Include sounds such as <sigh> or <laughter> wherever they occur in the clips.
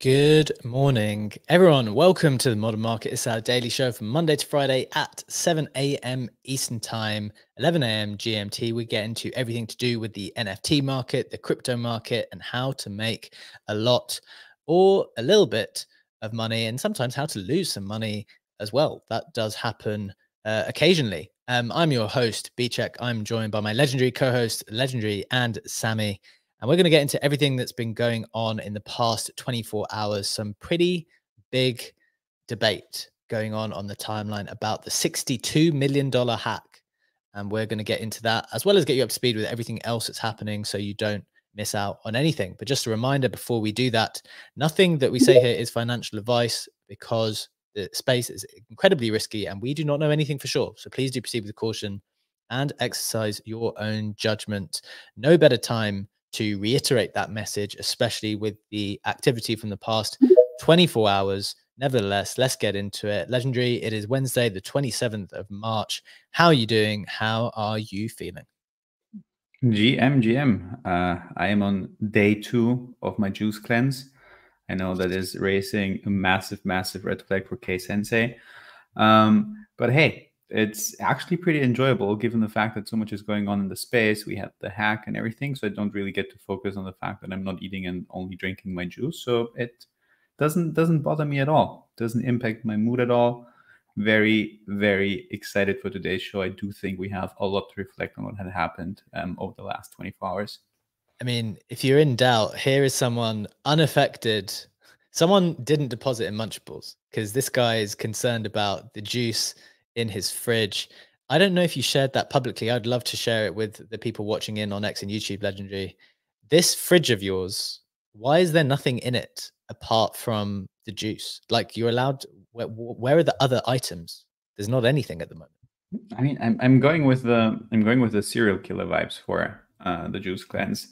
Good morning, everyone. Welcome to the Modern Market. It's our daily show from Monday to Friday at 7 a.m. Eastern Time, 11 a.m. GMT. We get into everything to do with the NFT market, the crypto market, and how to make a lot or a little bit of money, and sometimes how to lose some money as well. That does happen uh, occasionally. Um, I'm your host, Bcheck. I'm joined by my legendary co host, Legendary, and Sammy. And we're going to get into everything that's been going on in the past 24 hours. Some pretty big debate going on on the timeline about the $62 million hack. And we're going to get into that as well as get you up to speed with everything else that's happening so you don't miss out on anything. But just a reminder before we do that, nothing that we say <laughs> here is financial advice because the space is incredibly risky and we do not know anything for sure. So please do proceed with caution and exercise your own judgment. No better time to reiterate that message, especially with the activity from the past 24 hours. Nevertheless, let's get into it. Legendary, it is Wednesday, the 27th of March. How are you doing? How are you feeling? GM, GM. Uh, I am on day two of my juice cleanse. I know that is raising a massive, massive red flag for K Sensei. Um, but hey, it's actually pretty enjoyable given the fact that so much is going on in the space. We had the hack and everything, so I don't really get to focus on the fact that I'm not eating and only drinking my juice. So it doesn't doesn't bother me at all. Doesn't impact my mood at all. Very very excited for today's show. I do think we have a lot to reflect on what had happened um, over the last 24 hours. I mean, if you're in doubt, here is someone unaffected. Someone didn't deposit in Munchables because this guy is concerned about the juice in his fridge. I don't know if you shared that publicly. I'd love to share it with the people watching in on X and YouTube Legendary. This fridge of yours, why is there nothing in it apart from the juice? Like you're allowed, where, where are the other items? There's not anything at the moment. I mean, I'm, I'm going with the I'm going with the serial killer vibes for uh, the juice cleanse.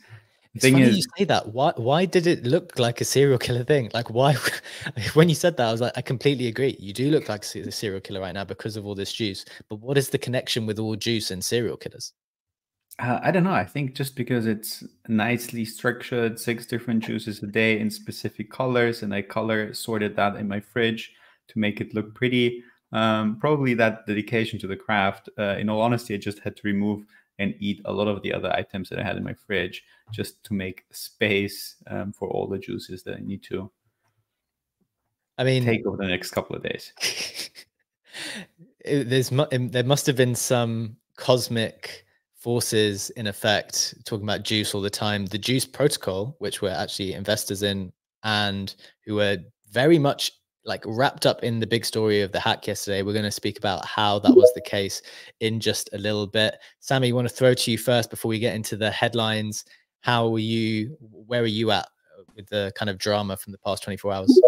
Thing is, you say that. Why? Why did it look like a serial killer thing? Like, why? <laughs> when you said that, I was like, I completely agree. You do look like a serial killer right now because of all this juice. But what is the connection with all juice and serial killers? Uh, I don't know. I think just because it's nicely structured, six different juices a day in specific colors, and I color sorted that in my fridge to make it look pretty. Um, probably that dedication to the craft. Uh, in all honesty, I just had to remove and eat a lot of the other items that I had in my fridge just to make space um, for all the juices that I need to. I mean, take over the next couple of days. <laughs> there's there must have been some cosmic forces in effect talking about juice all the time the juice protocol which we're actually investors in and who are very much like wrapped up in the big story of the hack yesterday. We're going to speak about how that was the case in just a little bit. Sammy, want to throw to you first before we get into the headlines. How are you? Where are you at with the kind of drama from the past 24 hours?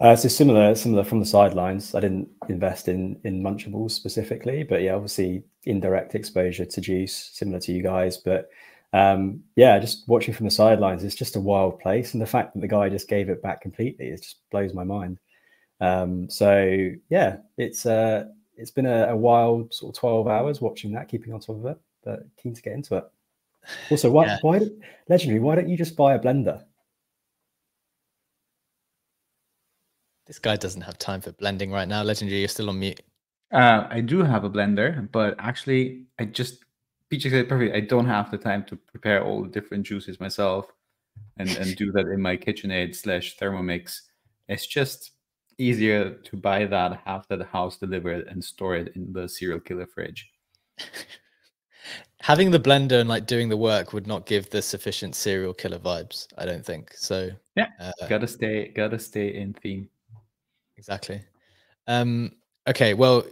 Uh, so similar, similar from the sidelines. I didn't invest in in Munchables specifically, but yeah, obviously indirect exposure to juice, similar to you guys. But um, yeah, just watching from the sidelines, it's just a wild place, and the fact that the guy just gave it back completely, it just blows my mind. Um, so yeah, it's uh, it's been a, a, wild sort of twelve hours watching that, keeping on top of it, but keen to get into it. Also, why yeah. why legendary? Why don't you just buy a blender? This guy doesn't have time for blending right now. Legendary, you're still on mute. Uh, I do have a blender, but actually, I just Peach said perfect. I don't have the time to prepare all the different juices myself and, and do that in my KitchenAid slash Thermomix. It's just easier to buy that, have that house delivered, and store it in the serial killer fridge. <laughs> Having the blender and like doing the work would not give the sufficient serial killer vibes. I don't think so. Yeah, uh, gotta stay, gotta stay in theme. Exactly. Um, okay, well,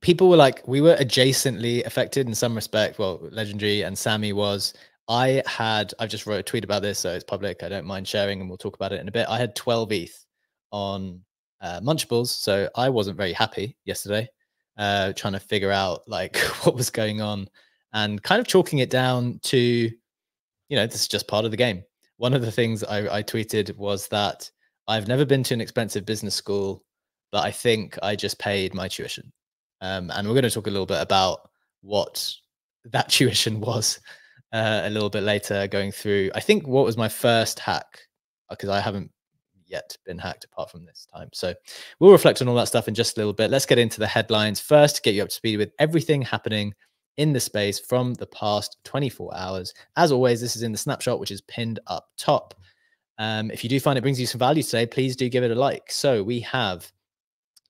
people were like we were adjacently affected in some respect. Well legendary and sammy was. I had I've just wrote a tweet about this so it's public. I don't mind sharing and we'll talk about it in a bit. I had 12 eth on uh, munchables so i wasn't very happy yesterday uh trying to figure out like <laughs> what was going on and kind of chalking it down to you know this is just part of the game. One of the things I, I tweeted was that i've never been to an expensive business school but i think i just paid my tuition um, and we're going to talk a little bit about what that <laughs> tuition was uh, a little bit later going through. I think what was my first hack, because uh, I haven't yet been hacked apart from this time. So we'll reflect on all that stuff in just a little bit. Let's get into the headlines first get you up to speed with everything happening in the space from the past 24 hours. As always, this is in the snapshot, which is pinned up top. Um, if you do find it brings you some value today, please do give it a like. So we have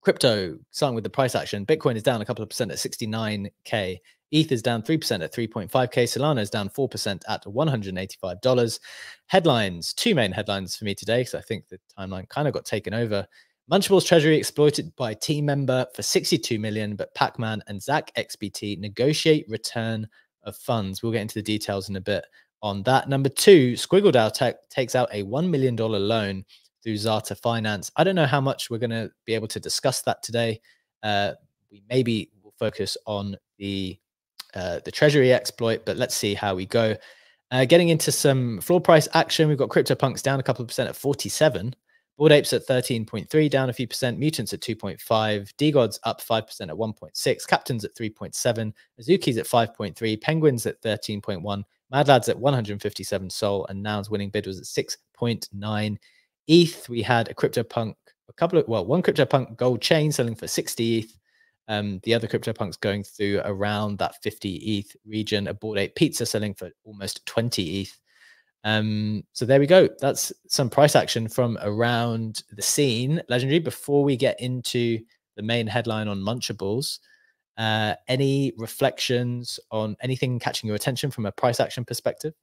crypto starting with the price action. Bitcoin is down a couple of percent at 69K. ETH is down 3% at 3.5K. Solana is down 4% at $185. Headlines, two main headlines for me today, because I think the timeline kind of got taken over. Munchables Treasury exploited by team member for 62 million, but Pac-Man and Zach XBT negotiate return of funds. We'll get into the details in a bit on that. Number two, Squiggle DAO Tech takes out a $1 million loan through Zharta Finance. I don't know how much we're going to be able to discuss that today. Uh, we maybe will focus on the uh, the treasury exploit, but let's see how we go. Uh, getting into some floor price action, we've got CryptoPunks down a couple of percent at 47. Bored Apes at 13.3, down a few percent. Mutants at 2.5. DeGods up 5% at 1.6. Captains at 3.7. Azuki's at 5.3. Penguins at 13.1. Mad Lads at 157 SOL, And Noun's winning bid was at 6.9. ETH, we had a CryptoPunk, a couple of, well, one CryptoPunk gold chain selling for 60 ETH. Um, the other CryptoPunks going through around that 50 ETH region. A Bored Ape Pizza selling for almost 20 ETH. Um, so there we go. That's some price action from around the scene. Legendary, before we get into the main headline on Munchables, uh, any reflections on anything catching your attention from a price action perspective?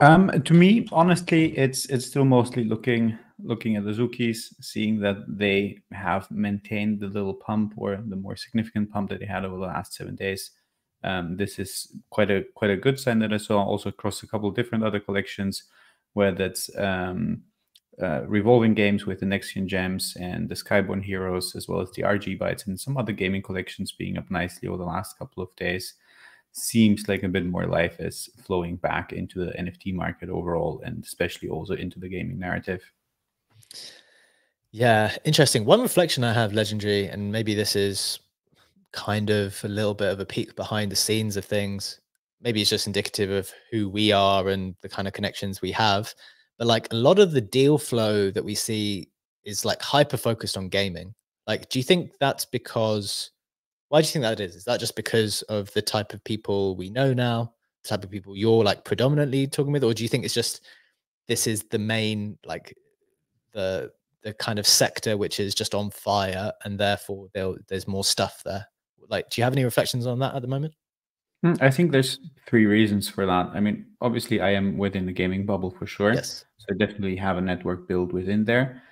Um, to me, honestly, it's it's still mostly looking looking at the Zukis, seeing that they have maintained the little pump or the more significant pump that they had over the last seven days. Um, this is quite a quite a good sign that I saw also across a couple of different other collections, where that's um, uh, revolving games with the Nexian gems and the Skyborn heroes, as well as the RG bytes and some other gaming collections being up nicely over the last couple of days seems like a bit more life is flowing back into the NFT market overall, and especially also into the gaming narrative. Yeah, interesting. One reflection I have, legendary, and maybe this is kind of a little bit of a peek behind the scenes of things. Maybe it's just indicative of who we are and the kind of connections we have. But like a lot of the deal flow that we see is like hyper focused on gaming. Like, do you think that's because why do you think that is? Is that just because of the type of people we know now, the type of people you're like predominantly talking with, or do you think it's just this is the main like the the kind of sector which is just on fire, and therefore there's more stuff there? Like, do you have any reflections on that at the moment? Hmm, I think there's three reasons for that. I mean, obviously, I am within the gaming bubble for sure. Yes. So I definitely have a network built within there.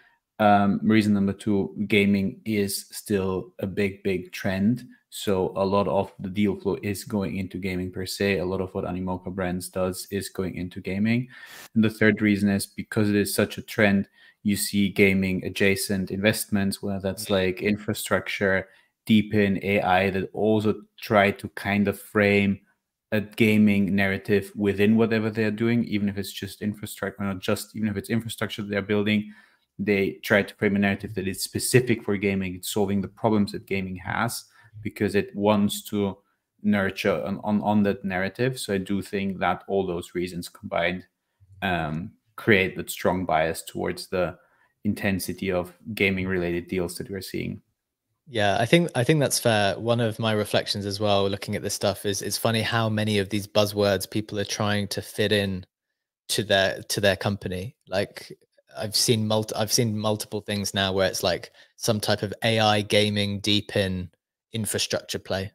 Um, reason number two, gaming is still a big, big trend. So a lot of the deal flow is going into gaming per se. A lot of what Animoca Brands does is going into gaming. And the third reason is because it is such a trend, you see gaming adjacent investments, whether that's mm-hmm. like infrastructure, DePIN, AI, that also try to kind of frame a gaming narrative within whatever they're doing, even if it's just infrastructure, not just even if it's infrastructure they're building they try to frame a narrative that is specific for gaming. It's solving the problems that gaming has because it wants to nurture on, on, on that narrative. So I do think that all those reasons combined um, create that strong bias towards the intensity of gaming related deals that we're seeing. Yeah, I think I think that's fair. One of my reflections as well, looking at this stuff, is it's funny how many of these buzzwords people are trying to fit in to their to their company. Like I've seen multi I've seen multiple things now where it's like some type of AI gaming DePIN infrastructure play,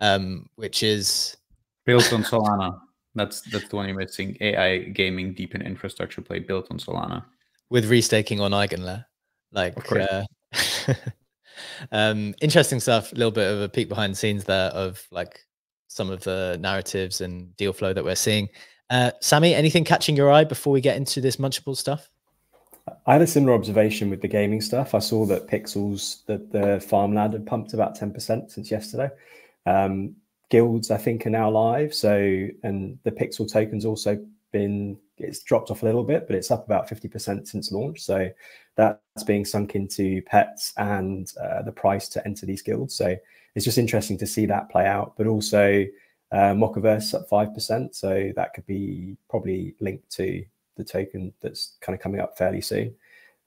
um, which is built on <laughs> Solana. That's that's the one you're missing. AI gaming DePIN infrastructure play built on Solana with restaking on Eigenlayer. Like, uh, <laughs> um, interesting stuff. A little bit of a peek behind the scenes there of like some of the narratives and deal flow that we're seeing. Uh, Sammy, anything catching your eye before we get into this munchable stuff? I had a similar observation with the gaming stuff. I saw that Pixels, the, the farmland, had pumped about 10% since yesterday. Um, guilds, I think, are now live. So, and the Pixel token's also been, it's dropped off a little bit, but it's up about 50% since launch. So that's being sunk into pets and uh, the price to enter these guilds. So it's just interesting to see that play out. But also, uh, Mochaverse up 5%. So that could be probably linked to the token that's kind of coming up fairly soon.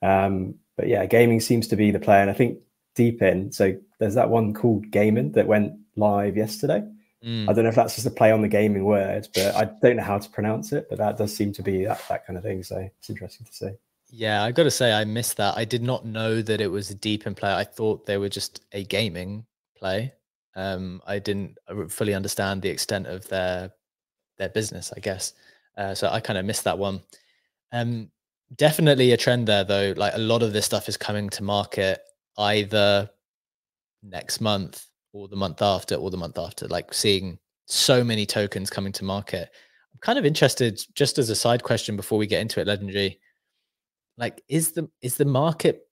Um, but yeah, gaming seems to be the play, and I think DePIN. So there's that one called Gaming that went live yesterday. Mm. I don't know if that's just a play on the gaming word, but I don't know how to pronounce it. But that does seem to be that, that kind of thing. So it's interesting to see. Yeah, I got to say I missed that. I did not know that it was a DePIN play. I thought they were just a gaming play. Um, I didn't fully understand the extent of their their business. I guess uh, so. I kind of missed that one. Um, definitely a trend there, though. Like a lot of this stuff is coming to market either next month or the month after or the month after. Like seeing so many tokens coming to market. I'm kind of interested, just as a side question before we get into it, Legendary like is the is the market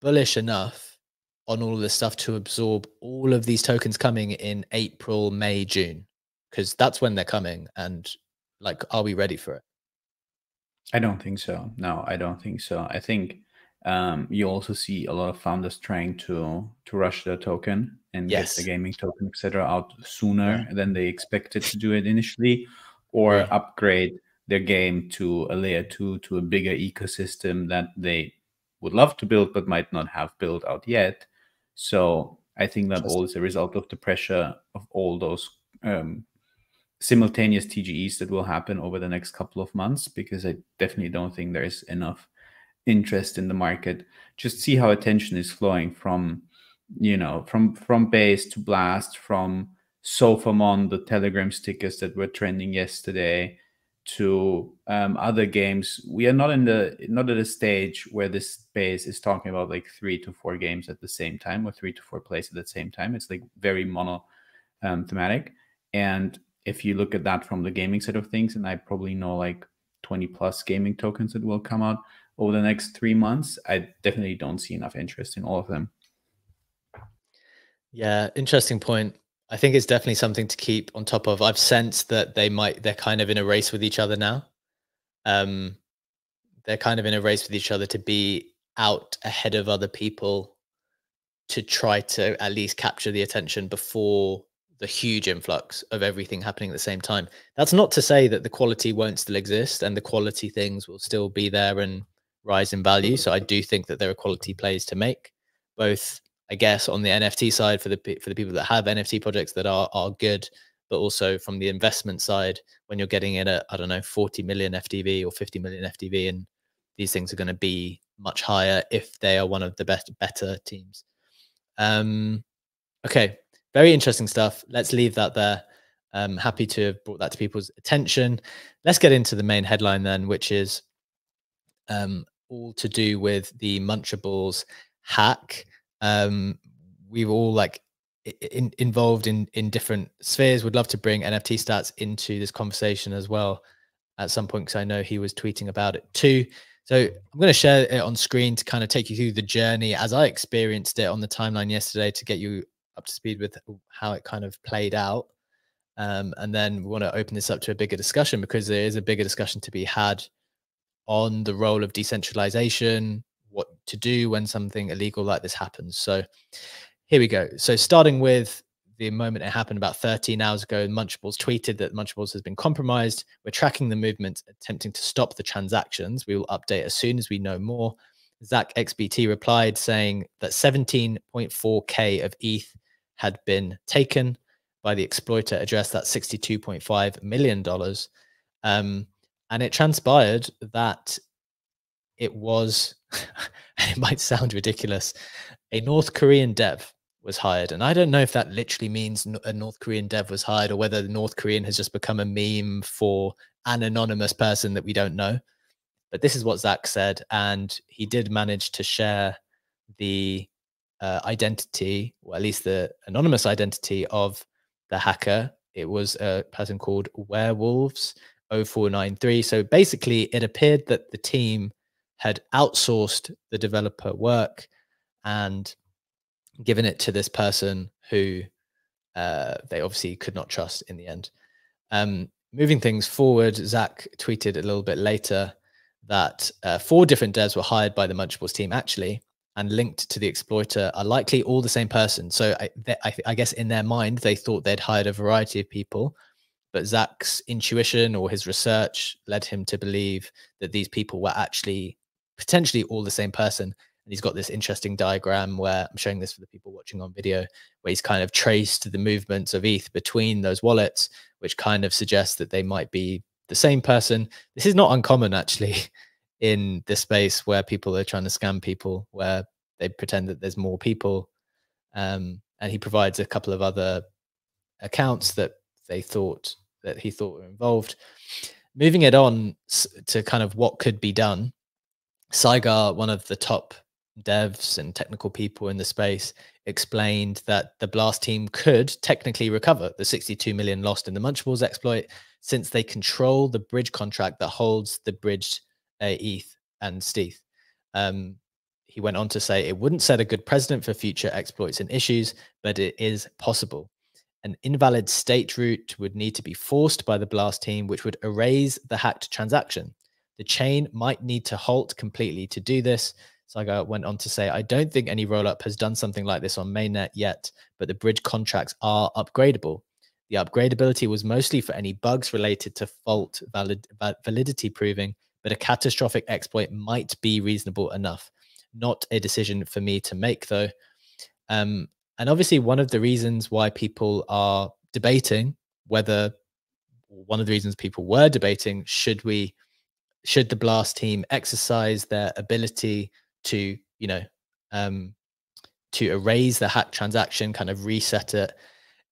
bullish enough on all of this stuff to absorb all of these tokens coming in April, May, June? Because that's when they're coming. And like, are we ready for it? I don't think so. No, I don't think so. I think um, you also see a lot of founders trying to to rush their token and yes. get the gaming token, etc., out sooner yeah. than they expected to do it initially, or yeah. upgrade their game to a layer two to a bigger ecosystem that they would love to build but might not have built out yet. So I think that all is a result of the pressure of all those um, simultaneous TGEs that will happen over the next couple of months because I definitely don't think there is enough interest in the market. Just see how attention is flowing from, you know, from from base to blast, from Sofamon, the Telegram stickers that were trending yesterday, to um, other games, we are not in the not at a stage where this space is talking about like three to four games at the same time or three to four plays at the same time. It's like very mono um, thematic. And if you look at that from the gaming side of things, and I probably know like 20 plus gaming tokens that will come out over the next three months, I definitely don't see enough interest in all of them. Yeah, interesting point. I think it's definitely something to keep on top of. I've sensed that they might they're kind of in a race with each other now. Um, they're kind of in a race with each other to be out ahead of other people to try to at least capture the attention before the huge influx of everything happening at the same time. That's not to say that the quality won't still exist and the quality things will still be there and rise in value. So I do think that there are quality plays to make, both I guess on the NFT side for the for the people that have NFT projects that are are good, but also from the investment side when you're getting in at I don't know 40 million FDV or 50 million FDV, and these things are going to be much higher if they are one of the best better teams. Um, okay, very interesting stuff. Let's leave that there. I'm happy to have brought that to people's attention. Let's get into the main headline then, which is um, all to do with the Munchables hack um, we were all like in, involved in in different spheres. Would love to bring NFT stats into this conversation as well at some point because I know he was tweeting about it too. So I'm going to share it on screen to kind of take you through the journey as I experienced it on the timeline yesterday to get you up to speed with how it kind of played out. Um, and then we want to open this up to a bigger discussion because there is a bigger discussion to be had on the role of decentralization, what to do when something illegal like this happens. So here we go. So starting with the moment it happened about 13 hours ago, Munchables tweeted that Munchables has been compromised. We're tracking the movement, attempting to stop the transactions. We will update as soon as we know more. Zach XBT replied saying that 17.4K of ETH had been taken by the exploiter address. That's $62.5 million. Um, and it transpired that it was, <laughs> it might sound ridiculous, a North Korean dev was hired. And I don't know if that literally means a North Korean dev was hired or whether the North Korean has just become a meme for an anonymous person that we don't know. But this is what Zach said. And he did manage to share the uh, identity, or at least the anonymous identity of the hacker. It was a person called Werewolves 0493. So basically, it appeared that the team had outsourced the developer work and given it to this person who uh, they obviously could not trust in the end. Um, moving things forward, Zach tweeted a little bit later that uh, four different devs were hired by the Munchables team actually and linked to the exploiter are likely all the same person. So I, they, I, I guess in their mind, they thought they'd hired a variety of people. but Zach's intuition or his research led him to believe that these people were actually potentially all the same person. And he's got this interesting diagram where I'm showing this for the people watching on video, where he's kind of traced the movements of ETH between those wallets, which kind of suggests that they might be the same person. This is not uncommon actually in this space where people are trying to scam people, where they pretend that there's more people. Um, and he provides a couple of other accounts that they thought that he thought were involved. Moving it on to kind of what could be done, Saigar, one of the top devs and technical people in the space, explained that the Blast team could technically recover the 62 million lost in the Munchables exploit since they control the bridge contract that holds the bridged uh, ETH and stETH. Um, he went on to say it wouldn't set a good precedent for future exploits and issues, but it is possible. An invalid state root would need to be forced by the blast team, which would erase the hacked transaction. The chain might need to halt completely to do this. Saigar went on to say, I don't think any rollup has done something like this on mainnet yet, but the bridge contracts are upgradable. The upgradability was mostly for any bugs related to fault valid, validity proving, but a catastrophic exploit might be reasonable enough. Not a decision for me to make, though. Um, and obviously, one of the reasons why people are debating whether one of the reasons people were debating should we should the blast team exercise their ability to you know um to erase the hack transaction kind of reset it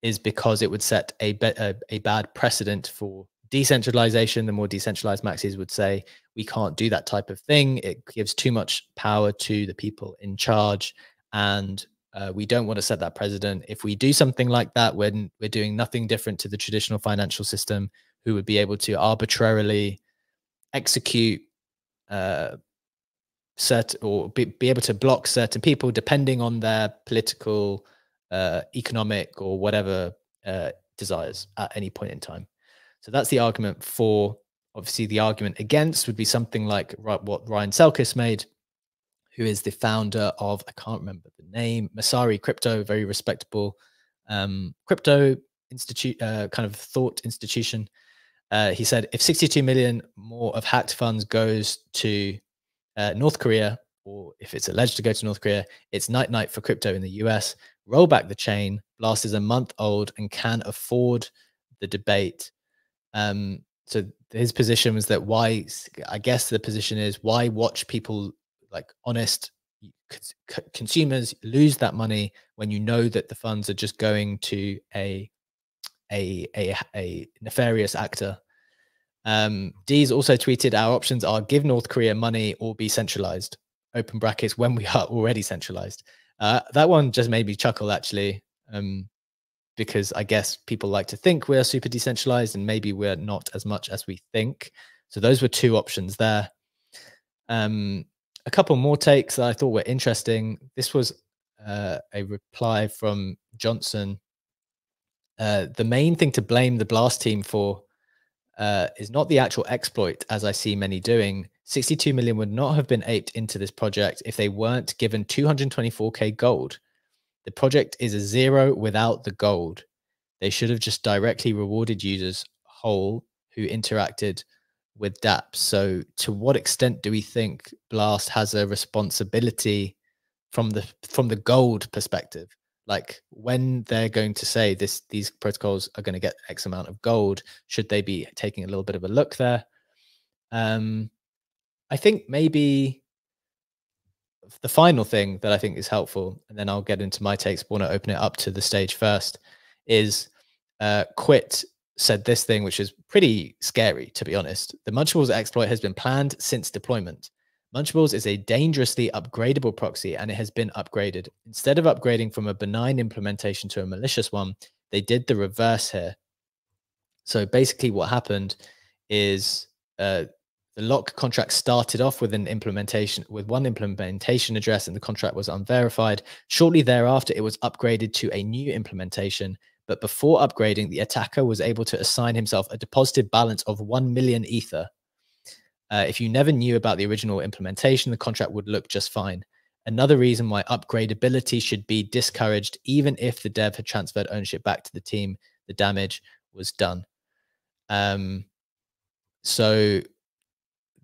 is because it would set a, a, a bad precedent for decentralization the more decentralized maxis would say we can't do that type of thing it gives too much power to the people in charge and uh, we don't want to set that precedent. If we do something like that, when we're doing nothing different to the traditional financial system, who would be able to arbitrarily execute uh, certain or be, be able to block certain people depending on their political, uh, economic, or whatever uh, desires at any point in time. So that's the argument for. Obviously, the argument against would be something like what Ryan Selkis made, who is the founder of I can't remember the name Messari Crypto, very respectable um, crypto institute, uh, kind of thought institution. Uh, he said if 62 million more of hacked funds goes to uh, North Korea, or if it's alleged to go to North Korea, it's night night for crypto in the US. Roll back the chain. Blast is a month old and can afford the debate. Um, so his position was that why I guess the position is why watch people like honest consumers lose that money when you know that the funds are just going to a a a, a nefarious actor. Um, Dees also tweeted, "Our options are give North Korea money or be centralized." Open brackets when we are already centralized. Uh, that one just made me chuckle actually, um, because I guess people like to think we're super decentralized, and maybe we're not as much as we think. So those were two options there. Um, a couple more takes that I thought were interesting. This was uh, a reply from Johnson. Uh, the main thing to blame the Blast team for uh, is not the actual exploit, as I see many doing. 62 million would not have been aped into this project if they weren't given 224k gold. The project is a zero without the gold. They should have just directly rewarded users whole who interacted with dApps. So, to what extent do we think Blast has a responsibility from the from the gold perspective? Like when they're going to say this, these protocols are going to get X amount of gold. Should they be taking a little bit of a look there? Um, I think maybe the final thing that I think is helpful, and then I'll get into my takes. But want to open it up to the stage first. Is uh, quit said this thing, which is pretty scary, to be honest. The Munchables exploit has been planned since deployment. Munchables is a dangerously upgradable proxy and it has been upgraded. Instead of upgrading from a benign implementation to a malicious one, they did the reverse here. So basically, what happened is uh, the lock contract started off with an implementation with one implementation address and the contract was unverified. Shortly thereafter, it was upgraded to a new implementation but before upgrading, the attacker was able to assign himself a deposited balance of 1 million Ether. Uh, if you never knew about the original implementation, the contract would look just fine. Another reason why upgradability should be discouraged, even if the dev had transferred ownership back to the team, the damage was done. Um, so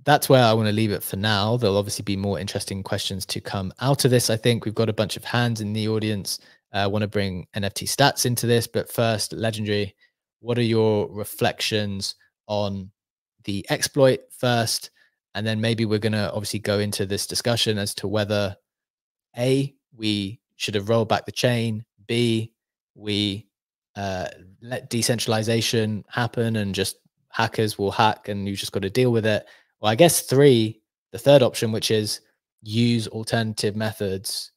that's where I want to leave it for now. There'll obviously be more interesting questions to come out of this. I think we've got a bunch of hands in the audience. I uh, want to bring NFT stats into this, but first, Legendary, what are your reflections on the exploit first? And then maybe we're going to obviously go into this discussion as to whether A, we should have rolled back the chain, B, we uh, let decentralization happen and just hackers will hack and you just got to deal with it. Well, I guess three, the third option, which is use alternative methods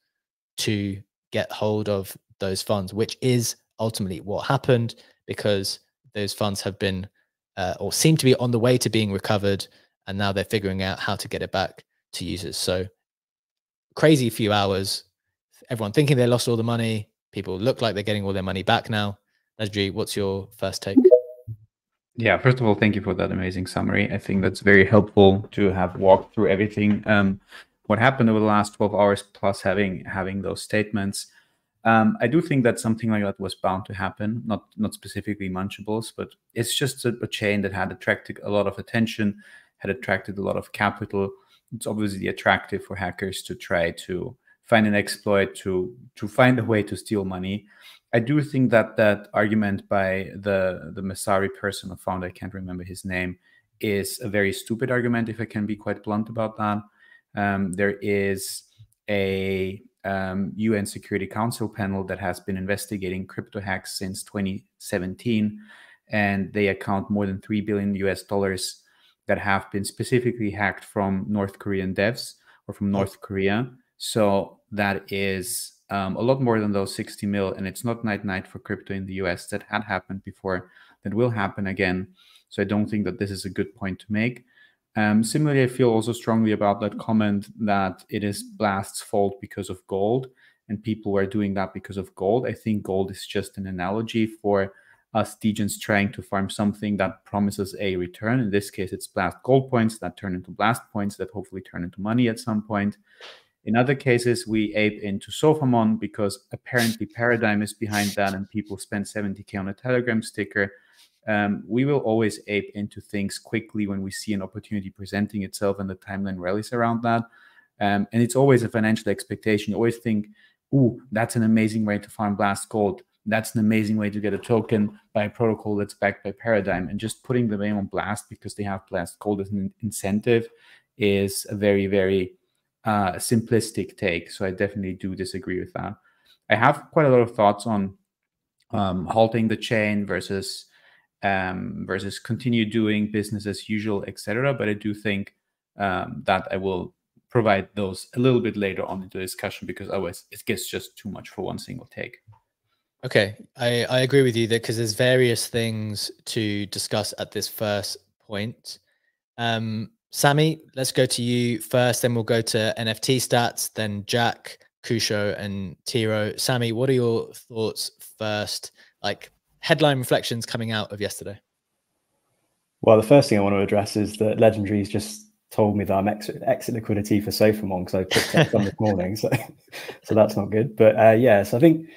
to get hold of those funds, which is ultimately what happened because those funds have been uh, or seem to be on the way to being recovered. And now they're figuring out how to get it back to users. So crazy few hours. Everyone thinking they lost all the money. People look like they're getting all their money back now. Najri, what's your first take? Yeah, first of all, thank you for that amazing summary. I think that's very helpful to have walked through everything. Um, what happened over the last 12 hours plus having having those statements. Um, I do think that something like that was bound to happen, not not specifically Munchables, but it's just a, a, chain that had attracted a lot of attention, had attracted a lot of capital. It's obviously attractive for hackers to try to find an exploit to to find a way to steal money. I do think that that argument by the the Messari person or founder, I can't remember his name, is a very stupid argument. If I can be quite blunt about that, um, there is a um, UN Security Council panel that has been investigating crypto hacks since 2017, and they account more than three billion US dollars that have been specifically hacked from North Korean devs or from North Korea. So that is um, a lot more than those 60 mil. And it's not night night for crypto in the US. That had happened before. That will happen again. So I don't think that this is a good point to make. Um, similarly, I feel also strongly about that comment that it is Blast's fault because of gold, and people were doing that because of gold. I think gold is just an analogy for us degens trying to farm something that promises a return. In this case, it's Blast gold points that turn into Blast points that hopefully turn into money at some point. In other cases, we ape into Sofamon because apparently Paradigm is behind that and people spend 70k on a Telegram sticker. Um, we will always ape into things quickly when we see an opportunity presenting itself and the timeline rallies around that. Um, and it's always a financial expectation. You always think, ooh, that's an amazing way to farm Blast Gold. That's an amazing way to get a token by a protocol that's backed by Paradigm. And just putting the name on Blast because they have Blast Gold as an incentive is a very, very uh, simplistic take. So I definitely do disagree with that. I have quite a lot of thoughts on um, halting the chain versus um, versus continue doing business as usual, etc. But I do think um, that I will provide those a little bit later on in the discussion because otherwise it gets just too much for one single take. Okay, I, I agree with you that because there's various things to discuss at this first point. Um, Sammy, let's go to you first, then we'll go to NFT stats, then Jack, Kusho, and Tiro. Sammy, what are your thoughts first? Like headline reflections coming out of yesterday? Well, the first thing I want to address is that Legendary's just told me that I'm exit, exit liquidity for Sofamon because I picked up some this morning, so so that's not good. But uh, yeah, so I think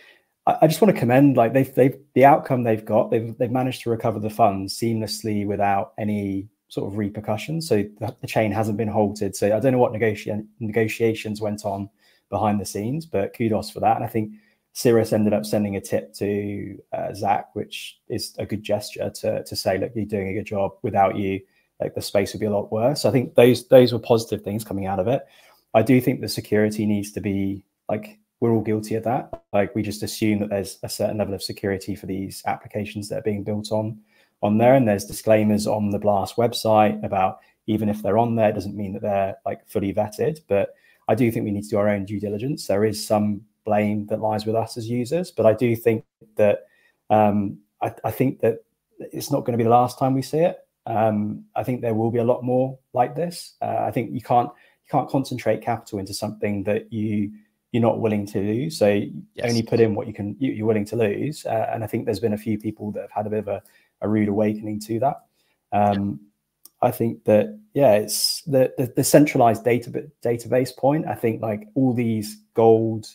I, I just want to commend like they've they've the outcome they've got. They've they've managed to recover the funds seamlessly without any sort of repercussions. So the, chain hasn't been halted. So I don't know what negotiations negotiations went on behind the scenes, but kudos for that. And I think Cirrus ended up sending a tip to uh, Zach, which is a good gesture to to say, look, you're doing a good job. Without you, like the space would be a lot worse. So I think those those were positive things coming out of it. I do think the security needs to be like we're all guilty of that. Like we just assume that there's a certain level of security for these applications that are being built on on there. And there's disclaimers on the Blast website about even if they're on there, it doesn't mean that they're like fully vetted. But I do think we need to do our own due diligence. There is some blame that lies with us as users, but I do think that um, I, I, think that it's not going to be the last time we see it. Um, I think there will be a lot more like this. Uh, I think you can't you can't concentrate capital into something that you you're not willing to lose. So yes. only put in what you can you, are willing to lose. Uh, and I think there's been a few people that have had a bit of a a rude awakening to that. Um, I think that yeah, it's the, the, the centralized data database point. I think like all these gold,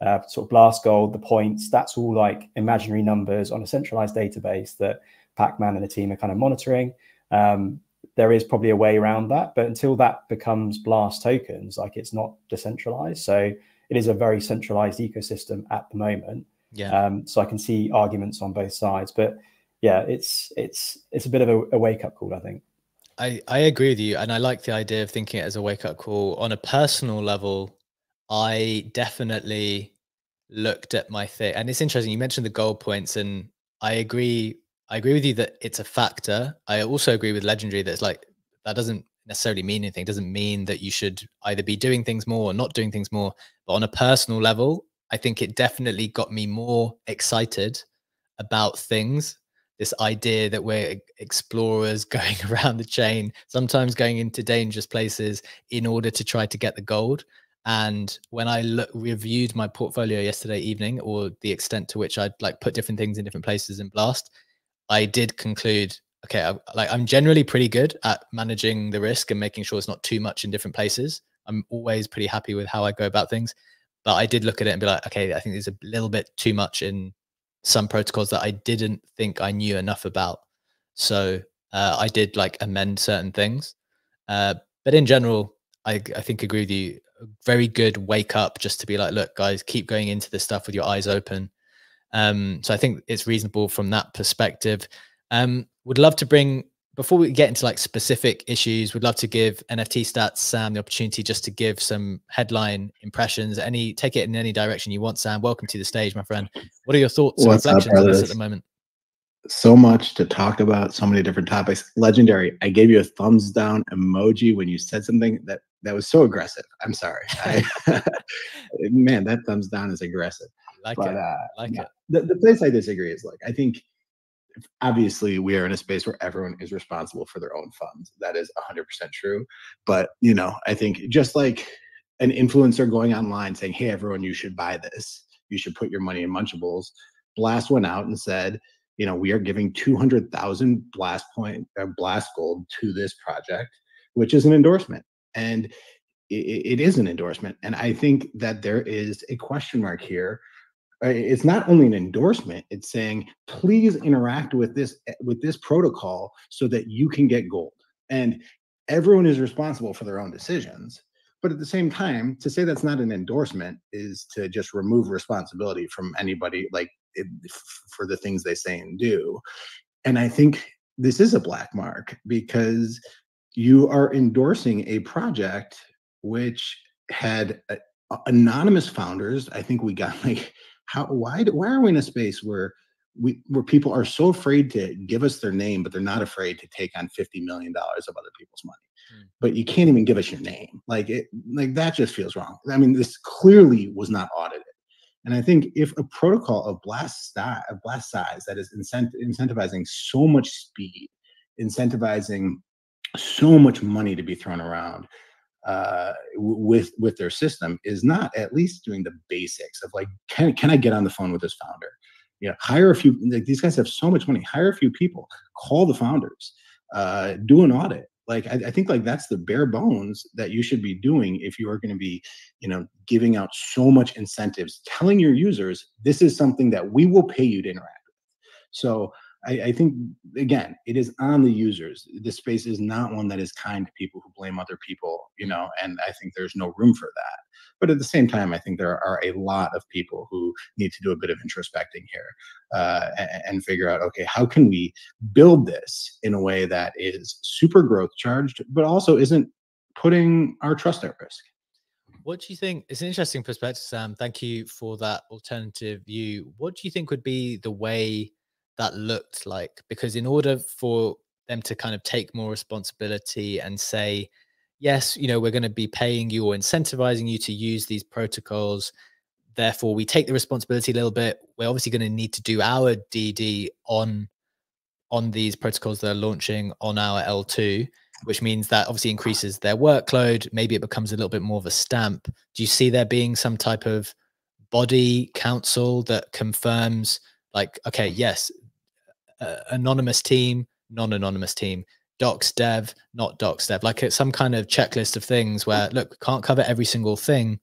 uh, sort of blast gold, the points, that's all like imaginary numbers on a centralized database that Pacman and the team are kind of monitoring. Um, there is probably a way around that, but until that becomes Blast tokens, like it's not decentralized. So it is a very centralized ecosystem at the moment. Yeah. Um, so I can see arguments on both sides, but yeah, it's it's it's a bit of a, a wake up call, I think. I, I agree with you. And I like the idea of thinking it as a wake up call. On a personal level, I definitely looked at my thing. And it's interesting. You mentioned the goal points, and I agree. I agree with you that it's a factor. I also agree with Legendary that it's like that doesn't necessarily mean anything. It doesn't mean that you should either be doing things more or not doing things more. But on a personal level, I think it definitely got me more excited about things this idea that we're explorers <laughs> going around the chain, sometimes going into dangerous places in order to try to get the gold. And when I look, reviewed my portfolio yesterday evening, or the extent to which I'd like put different things in different places in Blast, I did conclude, okay, I, like I'm generally pretty good at managing the risk and making sure it's not too much in different places. I'm always pretty happy with how I go about things. But I did look at it and be like, okay, I think there's a little bit too much in some protocols that I didn't think I knew enough about. So uh, I did like amend certain things. Uh, but in general, I, I think agree with you. Very good wake up just to be like, look, guys, keep going into this stuff with your eyes open. Um, so I think it's reasonable from that perspective. Um, would love to bring before we get into like specific issues, we'd love to give NFT stats Sam the opportunity just to give some headline impressions. Any take it in any direction you want, Sam. Welcome to the stage, my friend. What are your thoughts What's and reflections up, on this at the moment? So much to talk about, so many different topics. Legendary. I gave you a thumbs down emoji when you said something that that was so aggressive. I'm sorry. I, <laughs> <laughs> man, that thumbs down is aggressive. Like but, it. Uh, like it. The, the place I disagree is like I think obviously we are in a space where everyone is responsible for their own funds. That is 100% true. But you know i think just like an influencer going online saying hey everyone you should buy this. You should put your money in munchables blast went out and said you know we are giving 200000 blast point uh, blast gold to this project which is an endorsement. And it, it is an endorsement. And i think that there is a question mark here it's not only an endorsement it's saying please interact with this eh, with this protocol so that you can get gold. And everyone is responsible for their own decisions but at the same time to say that's not an endorsement is to just remove responsibility from anybody like it, for the things they say and do. And i think this is a black mark because you are endorsing a project which had uh, anonymous founders i think we got <laughs> like how why why are we in a space where we where people are so afraid to give us their name but they're not afraid to take on 50 million dollars of other people's money? Mm. but you can't even give us your name. Like it like that just feels wrong. I mean this clearly was not audited. And i think if a protocol of blast size of blast size that is incent- incentivizing so much speed incentivizing so much money to be thrown around uh, with with their system is not at least doing the basics of like can can I get on the phone with this founder? You know, hire a few. Like these guys have so much money. Hire a few people. Call the founders. Uh, do an audit. Like I, I think like that's the bare bones that you should be doing if you are going to be, you know, giving out so much incentives, telling your users this is something that we will pay you to interact with. So I, I, think again, it is on the users. This space is not one that is kind to people who blame other people, you know, and I think there's no room for that. But at the same time, I think there are a lot of people who need to do a bit of introspecting here uh, and, and figure out, okay, how can we build this in a way that is super growth charged, but also isn't putting our trust at risk. What do you think? It's an interesting perspective, Sam. Thank you for that alternative view. What do you think would be the way that looked like because in order for them to kind of take more responsibility and say yes you know we're going to be paying you or incentivizing you to use these protocols therefore we take the responsibility a little bit. We're obviously going to need to do our dd on on these protocols that are launching on our l2 which means that obviously increases their workload. Maybe it becomes a little bit more of a stamp. Do you see there being some type of body council that confirms like okay yes uh, anonymous team, non-anonymous team, docs dev, not docs dev, like it's some kind of checklist of things where look, can't cover every single thing,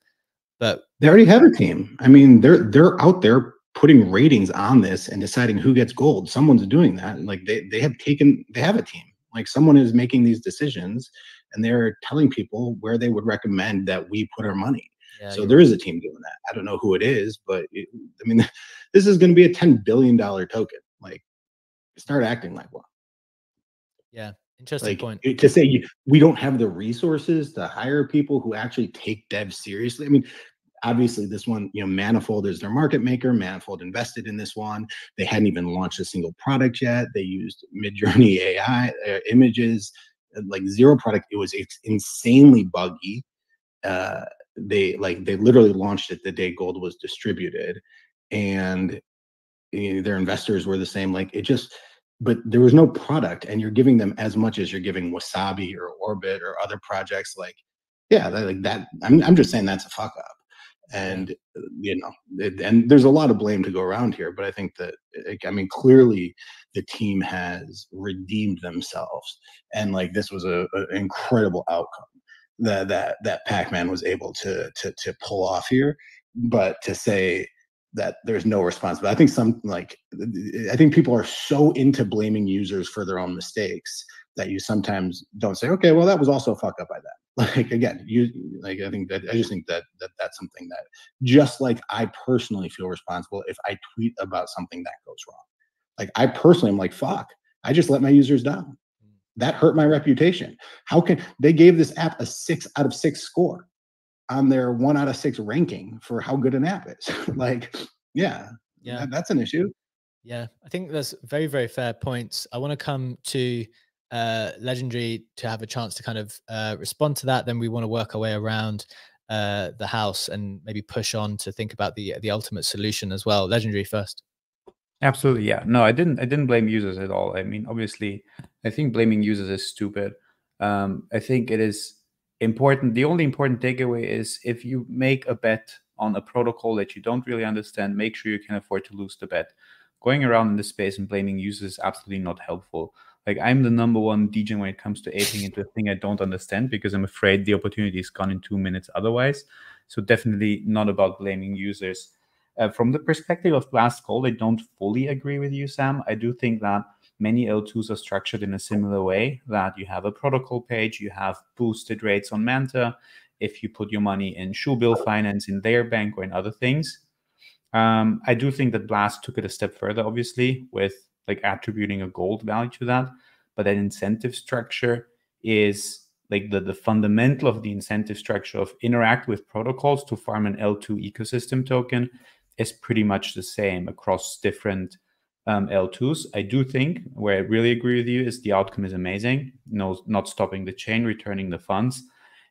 but they already have a team. I mean, they're they're out there putting ratings on this and deciding who gets gold. Someone's doing that. Like they they have taken they have a team. Like someone is making these decisions and they're telling people where they would recommend that we put our money. Yeah, so there is a team doing that. I don't know who it is, but it, I mean, <laughs> this is going to be a ten billion dollar token. Like, start acting like one. Yeah, interesting like, point. To say you, we don't have the resources to hire people who actually take dev seriously. I mean, obviously this one you know manifold is their market maker manifold invested in this one they hadn't even launched a single product yet they used midjourney ai uh, images like zero product it was it's insanely buggy uh they like they literally launched it the day gold was distributed and you know, their investors were the same like it just but there was no product and you're giving them as much as you're giving wasabi or orbit or other projects like yeah like that i'm, I'm just saying that's a fuck up. And uh, you know it, and there's a lot of blame to go around here but i think that i mean clearly the team has redeemed themselves and like this was a, a incredible outcome that that that pac-man was able to to to pull off here. But to say that there's no response. But i think some like i think people are so into blaming users for their own mistakes that you sometimes don't say okay well that was also a fuck up by that. <laughs> Like again you like i think that i just think that, that that's something that just like i personally feel responsible if i tweet about something that goes wrong. Like i personally am like fuck i just let my users down. That hurt my reputation. How can they gave this app a six out of six score on their one out of six ranking for how good an app is <laughs> like yeah yeah that, that's an issue yeah i think that's very very fair points i want to come to uh, legendary to have a chance to kind of uh, respond to that. Then we want to work our way around uh, the house and maybe push on to think about the the ultimate solution as well. Legendary first. Absolutely, yeah. No, I didn't. I didn't blame users at all. I mean, obviously, I think blaming users is stupid. Um, I think it is important. The only important takeaway is if you make a bet on a protocol that you don't really understand, make sure you can afford to lose the bet. Going around in the space and blaming users is absolutely not helpful. Like I'm the number one degen when it comes to aping into a thing I don't understand because I'm afraid the opportunity is gone in two minutes otherwise. So definitely not about blaming users. Uh, from the perspective of last call I don't fully agree with you, Sam. I do think that many L2s are structured in a similar way that you have a protocol page, you have boosted rates on Manta. If you put your money in Shoebill Finance in their bank or in other things, um, I do think that Blast took it a step further, obviously, with like attributing a gold value to that but that incentive structure is like the, the fundamental of the incentive structure of interact with protocols to farm an L2 ecosystem token is pretty much the same across different um, L2s. I do think where I really agree with you is the outcome is amazing. No, not stopping the chain, returning the funds.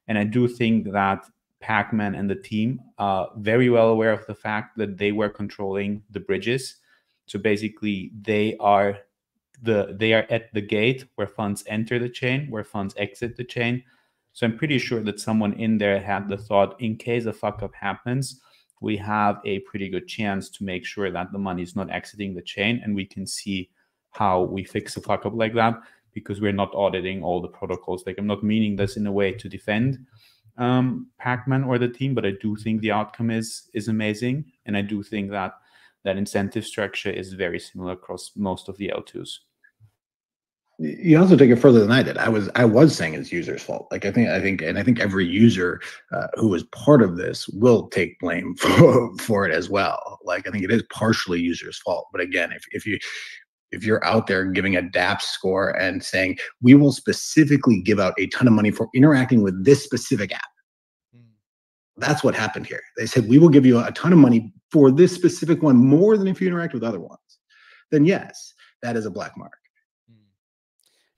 And I do think that Pac-Man and the team are very well aware of the fact that they were controlling the bridges so basically, they are the they are at the gate where funds enter the chain, where funds exit the chain. So I'm pretty sure that someone in there had the thought, in case a fuck up happens, we have a pretty good chance to make sure that the money is not exiting the chain, and we can see how we fix a fuck up like that because we're not auditing all the protocols. Like I'm not meaning this in a way to defend um, Pac-Man or the team, but I do think the outcome is is amazing, and I do think that that incentive structure is very similar across most of the L2s. You also take it further than I did. I was I was saying it's users' fault. Like I think I think and I think every user uh, who was part of this will take blame <laughs> for, for it as well. Like I think it is partially users' fault. But again, if if you if you're out there giving a DAPS score and saying we will specifically give out a ton of money for interacting with this specific app, hmm. that's what happened here. They said we will give you a ton of money for this specific one more than if you interact with other ones, then yes, that is a black mark.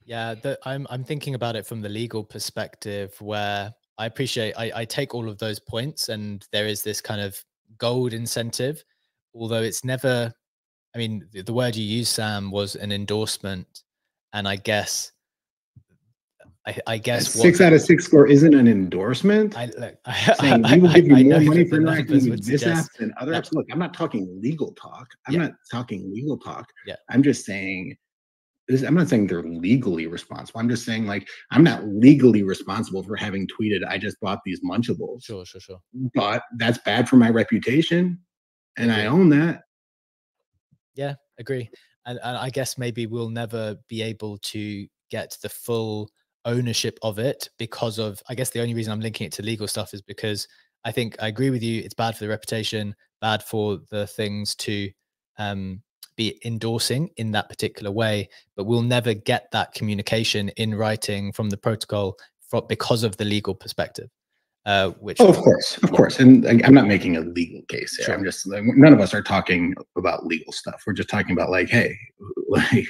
Yeah, the, I'm I'm thinking about it from the legal perspective, where I appreciate I, I take all of those points, and there is this kind of gold incentive, although it's never. I mean, the, the word you used, Sam, was an endorsement, and I guess I, I guess six out of six score isn't an endorsement. I, look, <laughs> I, saying we will give you more money for interacting with this app than other apps. Look, I'm not talking legal talk. I'm yeah. not talking legal talk. Yeah. I'm just saying. I'm not saying they're legally responsible. I'm just saying like I'm not legally responsible for having tweeted I just bought these Munchables. Sure, sure, sure. But that's bad for my reputation, and I own that. Yeah, agree. And, and I guess maybe we'll never be able to get the full ownership of it because of I guess the only reason I'm linking it to legal stuff is because I think I agree with you. It's bad for the reputation, bad for the things to um, be endorsing in that particular way. But we'll never get that communication in writing from the protocol for, because of the legal perspective. Uh, which oh, of course, of course, and I'm not making a legal case here. Sure. I'm just none of us are talking about legal stuff. We're just talking about like, hey, <laughs> like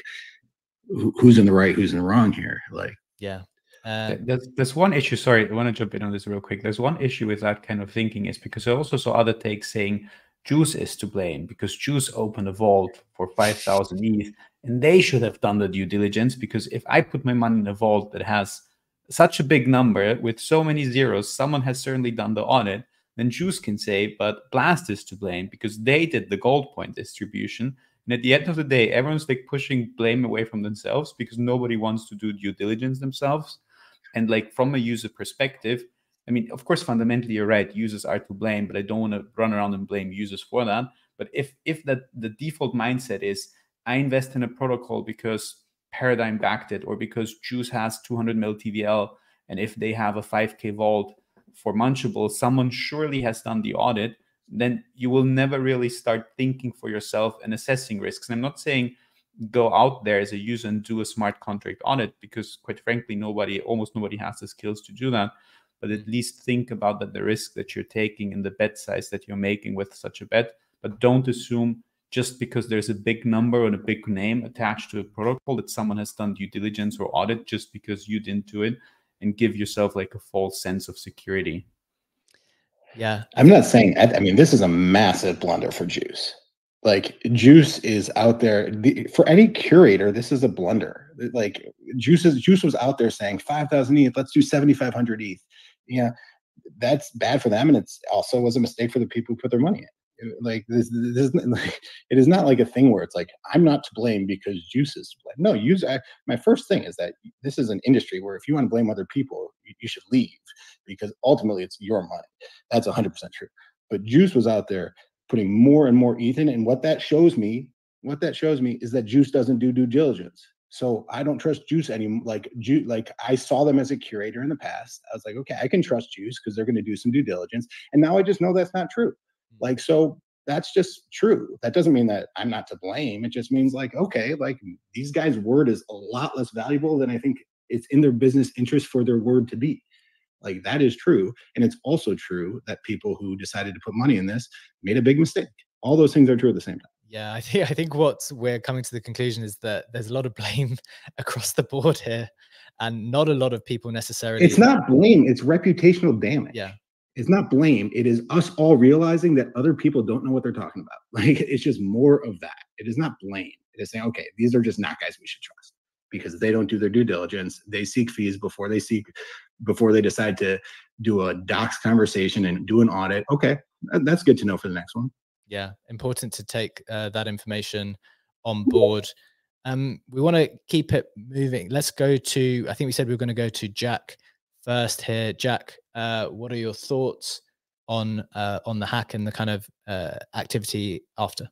who's in the right, who's in the wrong here. Like, yeah. Uh, there's, there's one issue. Sorry, I want to jump in on this real quick. There's one issue with that kind of thinking is because I also saw other takes saying Juice is to blame because Juice opened a vault for 5,000 ETH and they should have done the due diligence because if I put my money in a vault that has such a big number with so many zeros, someone has certainly done the audit, then Juice can say, but Blast is to blame because they did the gold point distribution and at the end of the day, everyone's like pushing blame away from themselves because nobody wants to do due diligence themselves. And like from a user perspective, I mean, of course, fundamentally you're right. Users are to blame, but I don't want to run around and blame users for that. But if if that the default mindset is I invest in a protocol because Paradigm backed it, or because Juice has 200 mil TVL, and if they have a 5K vault for Munchable, someone surely has done the audit then you will never really start thinking for yourself and assessing risks. And I'm not saying go out there as a user and do a smart contract audit because quite frankly nobody almost nobody has the skills to do that but at least think about that the risk that you're taking and the bet size that you're making with such a bet but don't assume just because there's a big number and a big name attached to a protocol that someone has done due diligence or audit just because you didn't do it and give yourself like a false sense of security yeah. I'm not saying, I mean, this is a massive blunder for Juice. Like, Juice is out there the, for any curator. This is a blunder. Like, Juice is, Juice was out there saying 5,000 ETH, let's do 7,500 ETH. Yeah, that's bad for them. And it's also was a mistake for the people who put their money in. Like this, this is <laughs> like, it is not like a thing where it's like i'm not to blame because juice is to blame no use I, my first thing is that this is an industry where if you want to blame other people you, you should leave because ultimately it's your money. That's 100% true. But juice was out there putting more and more ETH in and what that shows me what that shows me is that juice doesn't do due diligence so I don't trust Juice anymore. Like Juice, like I saw them as a curator in the past. I was like, okay, I can trust Juice because they're going to do some due diligence. And now I just know that's not true. Hmm. Like, so that's just true. That doesn't mean that I'm not to blame. It just means like, okay, like these guys' word is a lot less valuable than I think it's in their business interest for their word to be. Like that is true. And it's also true that people who decided to put money in this made a big mistake. All those things are true at the same time. Yeah, I think I think what we're coming to the conclusion is that there's a lot of blame <laughs> across the board here, and not a lot of people necessarily. It's not blame; it's reputational damage. Yeah, it's not blame. It is us all realizing that other people don't know what they're talking about. <laughs> Like it's just more of that. It is not blame. It is saying, okay, these are just not guys we should trust because they don't do their due diligence. They seek fees before they seek before they decide to do a docs conversation and do an audit. Okay, that's good to know for the next one. Yeah, important to take uh, that information on board. Um, we want to keep it moving. Let's go to. I think we said we were going to go to Jack first here. Jack, uh, what are your thoughts on uh, on the hack and the kind of uh, activity after?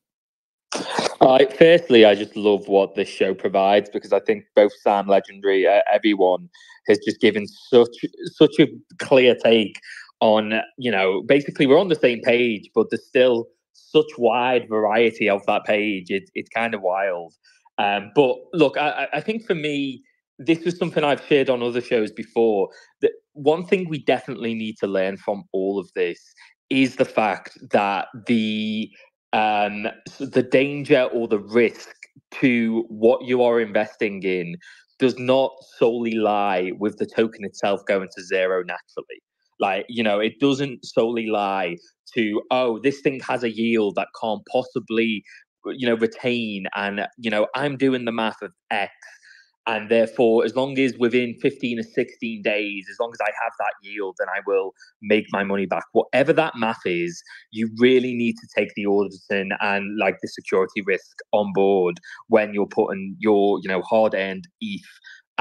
Firstly, I just love what this show provides because I think both Sam, Legendary, uh, everyone has just given such such a clear take on you know basically we're on the same page, but there's still such wide variety of that page. It's it's kind of wild. Um, but look, I, I think for me, this was something I've shared on other shows before. That one thing we definitely need to learn from all of this is the fact that the um, the danger or the risk to what you are investing in does not solely lie with the token itself going to zero naturally. Like, you know, it doesn't solely lie to, oh, this thing has a yield that can't possibly, you know, retain. And, you know, I'm doing the math of X and therefore as long as within 15 or 16 days as long as i have that yield then i will make my money back whatever that math is you really need to take the auditing and like the security risk on board when you're putting your you know hard earned eth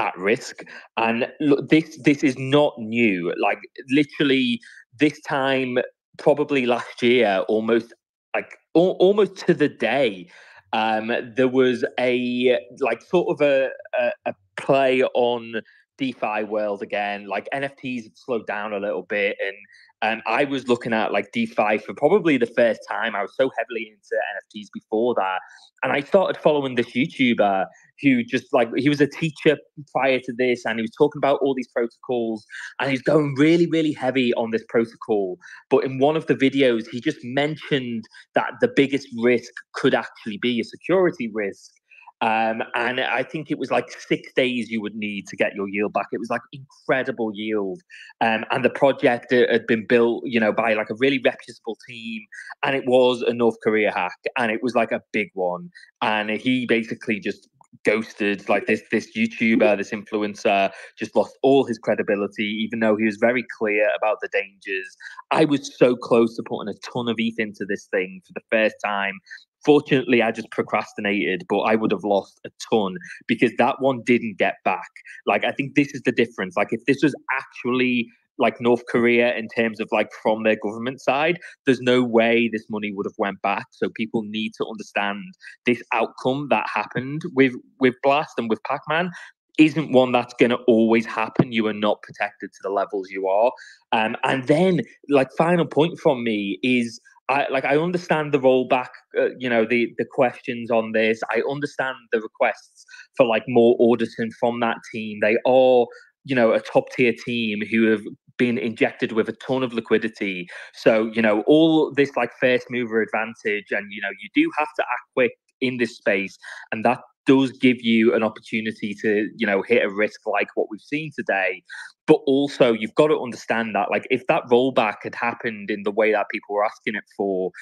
at risk. And look, this this is not new. Like literally this time probably last year almost like al- almost to the day Um, there was a like sort of a, a, a play on DeFi world again. Like NFTs have slowed down a little bit, and um, I was looking at like DeFi for probably the first time. I was so heavily into NFTs before that, and I started following this YouTuber who just like he was a teacher prior to this, and he was talking about all these protocols, and he's going really, really heavy on this protocol. But in one of the videos, he just mentioned that the biggest risk could actually be a security risk. Um, and I think it was like six days you would need to get your yield back. It was like incredible yield. Um, and the project had been built, you know, by like a really reputable team. And it was a North Korea hack. And it was like a big one. And he basically just ghosted like this this youtuber this influencer just lost all his credibility even though he was very clear about the dangers i was so close to putting a ton of eth into this thing for the first time Fortunately, I just procrastinated, but I would have lost a ton because that one didn't get back. Like, I think this is the difference. Like, if this was actually like North Korea in terms of like from their government side, there's no way this money would have went back. So people need to understand this outcome that happened with with Blast and with Pac-Man isn't one that's going to always happen. You are not protected to the levels you are. Um, and then, like, final point from me is I like I understand the rollback, uh, you know, the the questions on this. I understand the requests for like more auditing from that team. They are, you know, a top tier team who have been injected with a ton of liquidity. So, you know, all this like first mover advantage, and you know, you do have to act quick in this space, and that does give you an opportunity to, you know, hit a risk like what we've seen today. But also, you've got to understand that, like, if that rollback had happened in the way that people were asking it for,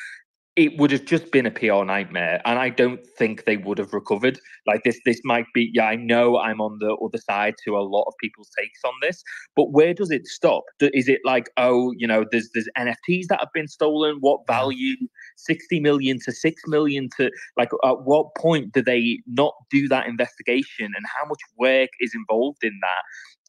it would have just been a PR nightmare, and I don't think they would have recovered. Like this, this might be. Yeah, I know I'm on the other side to a lot of people's takes on this, but where does it stop? Is it like, oh, you know, there's there's NFTs that have been stolen? What value? Sixty million to six million to like? At what point do they not do that investigation, and how much work is involved in that?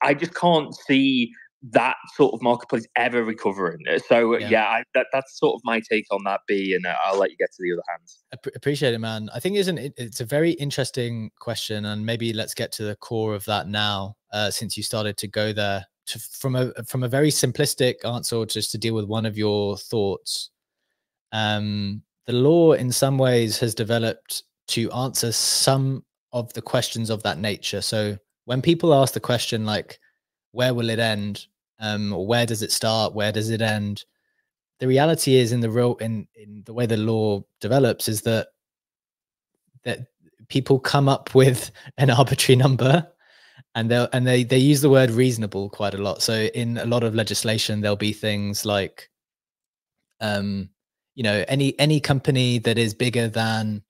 I just can't see that sort of marketplace ever recovering. Uh, so yeah, yeah I, that, that's sort of my take on that. B, and uh, I'll let you get to the other hands. appreciate it, man. I think isn't it, it's a very interesting question, and maybe let's get to the core of that now, uh, since you started to go there to, from a from a very simplistic answer, just to deal with one of your thoughts. Um, the law, in some ways, has developed to answer some of the questions of that nature. So when people ask the question like where will it end? Um, or where does it start? Where does it end? The reality is in the real in, in the way the law develops is that that people come up <laughs> with an arbitrary number and they and they they use the word reasonable quite a lot. So in a lot of legislation there'll be things like um you know any any company that is bigger than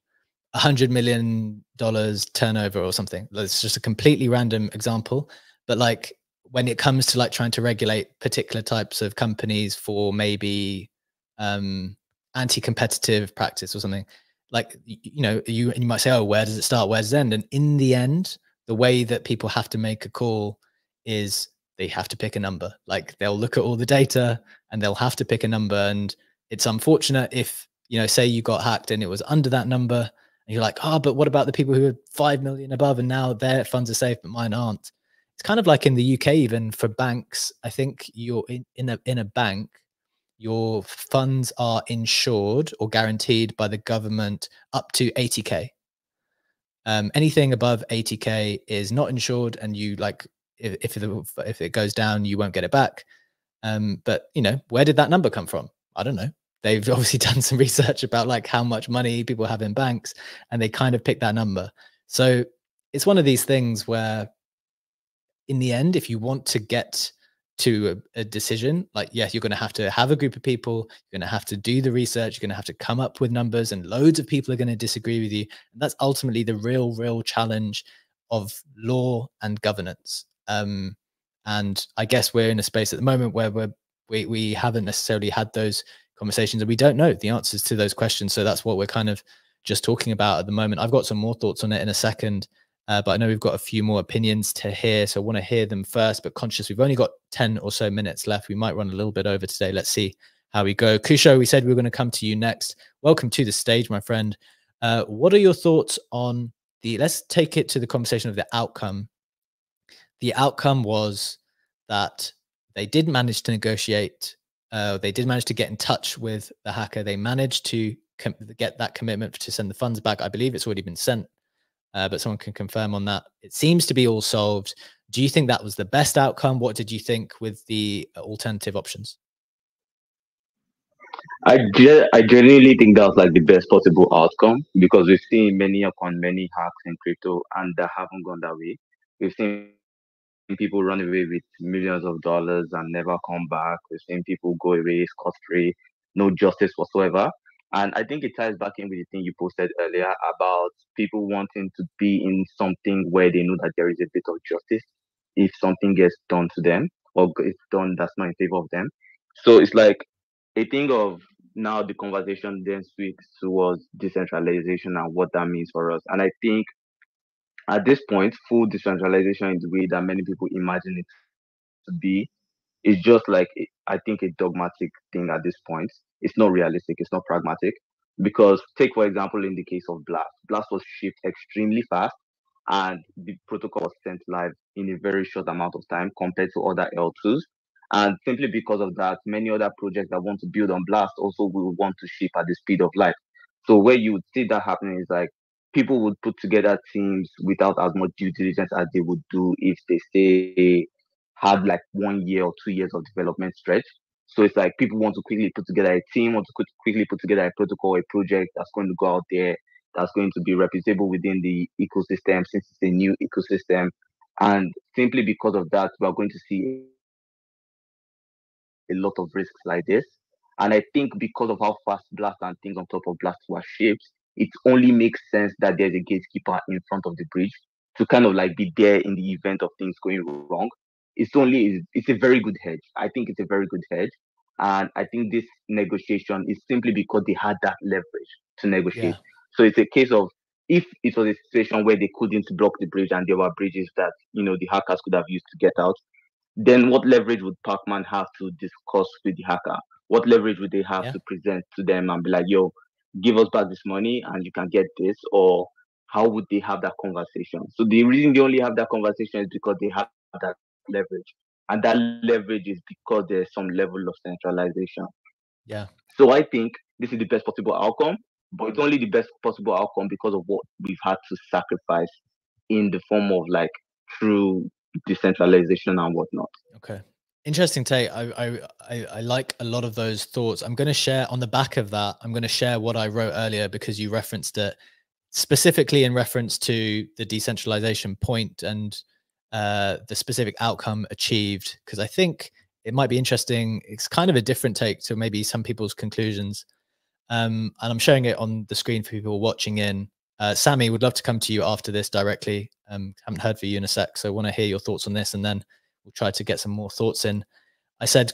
a hundred million dollars turnover or something it's just a completely random example but like when it comes to like trying to regulate particular types of companies for maybe um, anti-competitive practice or something like you know you and you might say oh where does it start? Where does it end? And in the end the way that people have to make a call is they have to pick a number. Like they'll look at all the data and they'll have to pick a number. And it's unfortunate if you know say you got hacked and it was under that number and you're like oh but what about the people who are 5 million above and now their funds are safe but mine aren't it's kind of like in the UK, even for banks. I think you're in, in a in a bank, your funds are insured or guaranteed by the government up to 80k. Um, anything above 80k is not insured, and you like if if it, if it goes down, you won't get it back. Um, but you know, where did that number come from? I don't know. They've <laughs> obviously done some research about like how much money people have in banks, and they kind of picked that number. So it's one of these things where in the end, if you want to get to a, a decision, like, yes, you're going to have to have a group of people, you're going to have to do the research, you're going to have to come up with numbers, and loads of people are going to disagree with you. And that's ultimately the real, real challenge of law and governance. Um, and I guess we're in a space at the moment where we're, we, we haven't necessarily had those conversations and we don't know the answers to those questions. So that's what we're kind of just talking about at the moment. I've got some more thoughts on it in a second. Uh, but I know we've got a few more opinions to hear, so I want to hear them first. But conscious, we've only got 10 or so minutes left. We might run a little bit over today. Let's see how we go. Kusho, we said we were going to come to you next. Welcome to the stage, my friend. Uh, what are your thoughts on the? Let's take it to the conversation of the outcome. The outcome was that they did manage to negotiate. Uh, they did manage to get in touch with the hacker. They managed to get that commitment to send the funds back. I believe it's already been sent, uh, but someone can confirm on that. It seems to be all solved. Do you think that was the best outcome? What did you think with the alternative options? I I genuinely think that was like the best possible outcome because we've seen many upon many hacks in crypto and that haven't gone that way. We've seen people run away with millions of dollars and never come back. We've seen people go away scot free, no justice whatsoever. And I think it ties back in with the thing you posted earlier about people wanting to be in something where they know that there is a bit of justice if something gets done to them or it's done that's not in favor of them. So it's like a thing of now the conversation then switches towards decentralization and what that means for us. And I think at this point, full decentralization in the way that many people imagine it to be is just like eh, I think a dogmatic thing at this point. It's not realistic. It's not pragmatic. Because take for example in the case of Blast, Blast was shipped extremely fast, and the protocol was sent live in a very short amount of time compared to other L2s. And simply because of that, many other projects that want to build on Blast also will want to ship at the speed of light. So where you would see that happening is like people would put together teams without as much due diligence as they would do if they say had like one year or two years of development stretch. So it's like people want to quickly put together a team, want to quickly put together a protocol, a project that's going to go out there, that's going to be reputable within the ecosystem since it's a new ecosystem. And simply because of that, we are going to see a lot of risks like this. And I think because of how fast Blast and things on top of Blast were shaped, it only makes sense that there's a gatekeeper in front of the bridge to kind of like be there in the event of things going wrong. It's only it's a very good hedge. I think it's a very good hedge. And I think this negotiation is simply because they had that leverage to negotiate. Yeah. So it's a case of if it was a situation where they couldn't block the bridge and there were bridges that you know the hackers could have used to get out, then what leverage would Pac-Man have to discuss with the hacker? What leverage would they have yeah. to present to them and be like, yo, give us back this money and you can get this? Or how would they have that conversation? So the reason they only have that conversation is because they have that leverage. And that leverage is because there's some level of centralization. Yeah. So I think this is the best possible outcome, but it's only the best possible outcome because of what we've had to sacrifice in the form of like true decentralization and whatnot. Okay. Interesting take. I, I I like a lot of those thoughts. I'm going to share on the back of that. I'm going to share what I wrote earlier because you referenced it specifically in reference to the decentralization point and uh, the specific outcome achieved. Because I think it might be interesting. It's kind of a different take to maybe some people's conclusions. Um, and I'm showing it on the screen for people watching in. Uh, Sammy, would love to come to you after this directly. Um, haven't heard for you in a sec, so I want to hear your thoughts on this, and then we'll try to get some more thoughts in. I said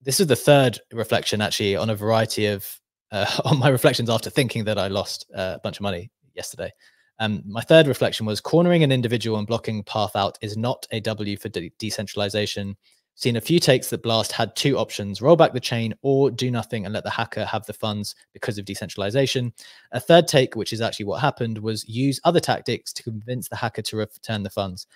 this is the third reflection actually on a variety of uh, <laughs> on my reflections after thinking that I lost uh, a bunch of money yesterday. Um, my third reflection was cornering an individual and blocking path out is not a W for de decentralization seen a few takes that Blast had two options roll back the chain or do nothing and let the hacker have the funds because of decentralization. A third take, which is actually what happened, was use other tactics to convince the hacker to return the funds.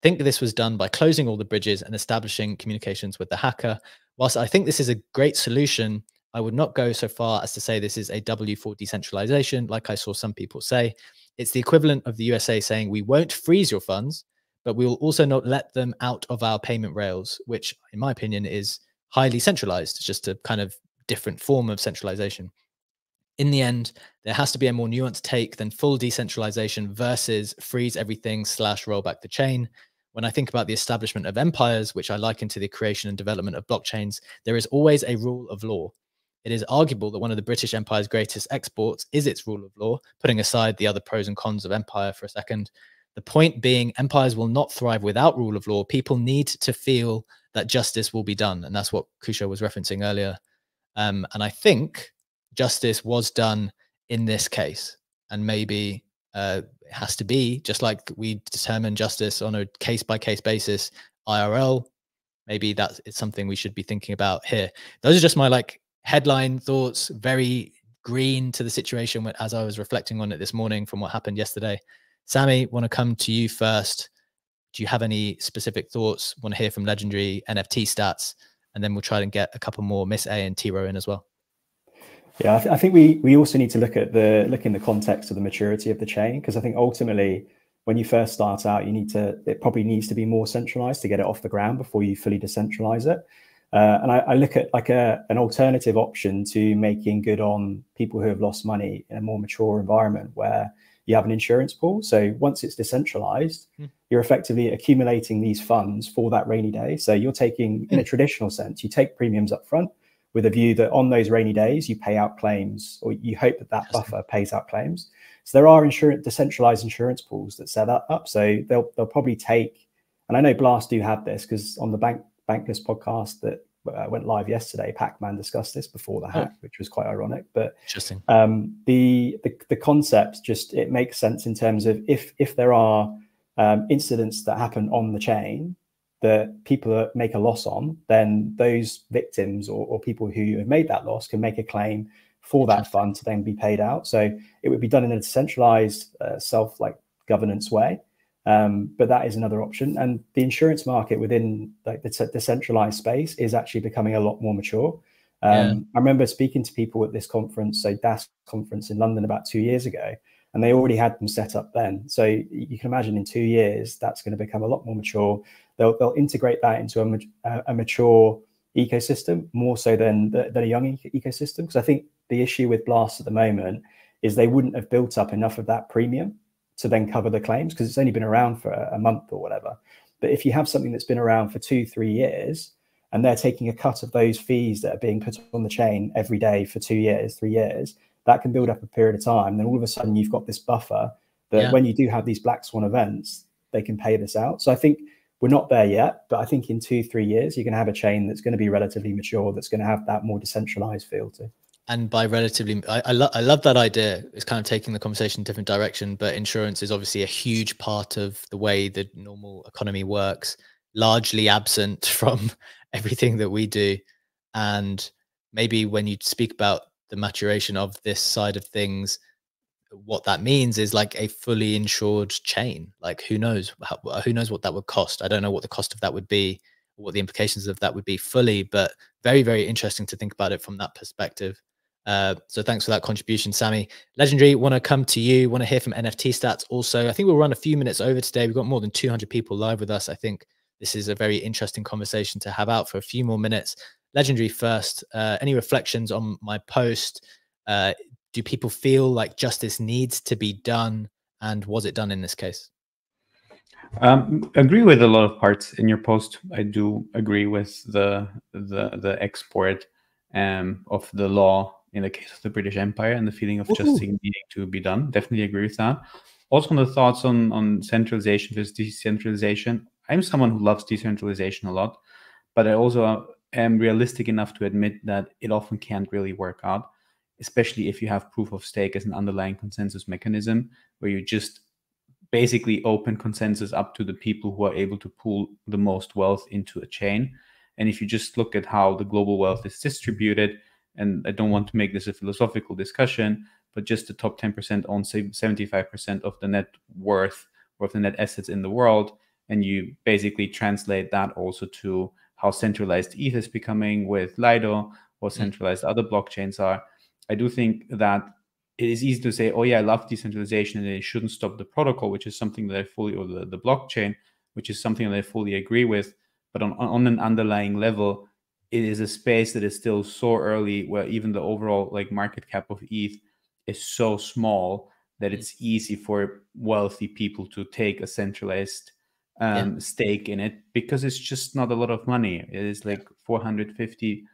Think this was done by closing all the bridges and establishing communications with the hacker. Whilst I think this is a great solution, I would not go so far as to say this is a W for decentralization, like I saw some people say. It's the equivalent of the USA saying we won't freeze your funds, but we will also not let them out of our payment rails, which, in my opinion, is highly centralized. It's just a kind of different form of centralization. In the end, there has to be a more nuanced take than full decentralization versus freeze everything slash roll back the chain. When I think about the establishment of empires, which I liken to the creation and development of blockchains, there is always a rule of law. It is arguable that one of the British Empire's greatest exports is its rule of law, putting aside the other pros and cons of empire for a second. The point being, empires will not thrive without rule of law. People need to feel that justice will be done. And that's what Kusho was referencing earlier. Um, and I think justice was done in this case. And maybe uh, it has to be just like we determine justice on a case by case basis, IRL. Maybe that is something we should be thinking about here. Those are just my like headline thoughts, very green to the situation as I was reflecting on it this morning from what happened yesterday. Sammy, want to come to you first. Do you have any specific thoughts? Want to hear from Legendary NFT stats, and then we'll try and get a couple more Miss A and T Row in as well. Yeah, I, th- I, think we we also need to look at the look in the context of the maturity of the chain because I think ultimately when you first start out, you need to it probably needs to be more centralized to get it off the ground before you fully decentralize it. Uh, and I, I, look at like a an alternative option to making good on people who have lost money in a more mature environment where you have an insurance pool. So once it's decentralized, mm. you're effectively accumulating these funds for that rainy day. So you're taking, mm. in a hmm. traditional sense, you take premiums up front with a view that on those rainy days, you pay out claims or you hope that that buffer pays out claims. So there are insurance, decentralized insurance pools that set that up. So they'll, they'll probably take, and I know Blast do have this because on the bank Bankless podcast that uh, went live yesterday, Pac-Man discussed this before the oh. hack, oh. which was quite ironic. But interesting. Um, the, the the concept just it makes sense in terms of if if there are um, incidents that happen on the chain that people make a loss on, then those victims or, or people who have made that loss can make a claim for that fund to then be paid out. So it would be done in a decentralized, uh, self like governance way. Um, but that is another option. And the insurance market within like the decentralized space is actually becoming a lot more mature. Um, yeah. I remember speaking to people at this conference, so DAS conference in London about two years ago, and they already had them set up then. So you can imagine in two years that's going to become a lot more mature. They'll they'll integrate that into a, a mature ecosystem more so than than a young e- ecosystem. Because I think the issue with Blast at the moment is they wouldn't have built up enough of that premium to then cover the claims because it's only been around for a, month or whatever. But if you have something that's been around for two, three years, and they're taking a cut of those fees that are being put on the chain every day for two years, three years, that can build up a period of time. Then all of a sudden you've got this buffer that yeah. when you do have these black swan events, they can pay this out. So I think we're not there yet, but I think in two, three years, you're going to have a chain that's going to be relatively mature, that's going to have that more decentralized feel to and by relatively I, I, lo- I love that idea. It's kind of taking the conversation in a different direction but insurance is obviously a huge part of the way the normal economy works largely absent <laughs> from everything that we do. And maybe when you speak about the maturation of this side of things what that means is like a fully insured chain. Like who knows how, who knows what that would cost? I don't know what the cost of that would be what the implications of that would be fully but very very interesting to think about it from that perspective uh, so thanks for that contribution, Sammy. Legendary, want to come to you, want to hear from NFT stats also. I think we'll run a few minutes over today. We've got more than 200 people live with us. I think this is a very interesting conversation to have out for a few more minutes. Legendary first, uh, any reflections on my post? Uh, do people feel like justice needs to be done? And was it done in this case? Um, agree with a lot of parts in your post. I do agree with the the the export um, of the law in the case of the British Empire and the feeling of justice needing to be done. Definitely agree with that. Also, on the thoughts on on centralization versus decentralization. I'm someone who loves decentralization a lot, but I also uh, am realistic enough to admit that it often can't really work out, especially if you have proof of stake as an underlying consensus mechanism where you just basically open consensus up to the people who are able to pull the most wealth into a chain. And if you just look at how the global wealth is distributed, and I don't want to make this a philosophical discussion, but just the top 10% own 75% of the net worth or of the net assets in the world. And you basically translate that also to how centralized ETH is becoming with Lido or mm. centralized mm-hmm. other blockchains are. I do think that it is easy to say, oh, yeah, I love decentralization and it shouldn't stop the protocol, which is something that I fully, or the, the blockchain, which is something that I fully agree with. But on, on an underlying level, it is a space that is still so early where even the overall like market cap of ETH is so small that mm. it's easy for wealthy people to take a centralized um, yeah. stake in it because it's just not a lot of money. It is like 450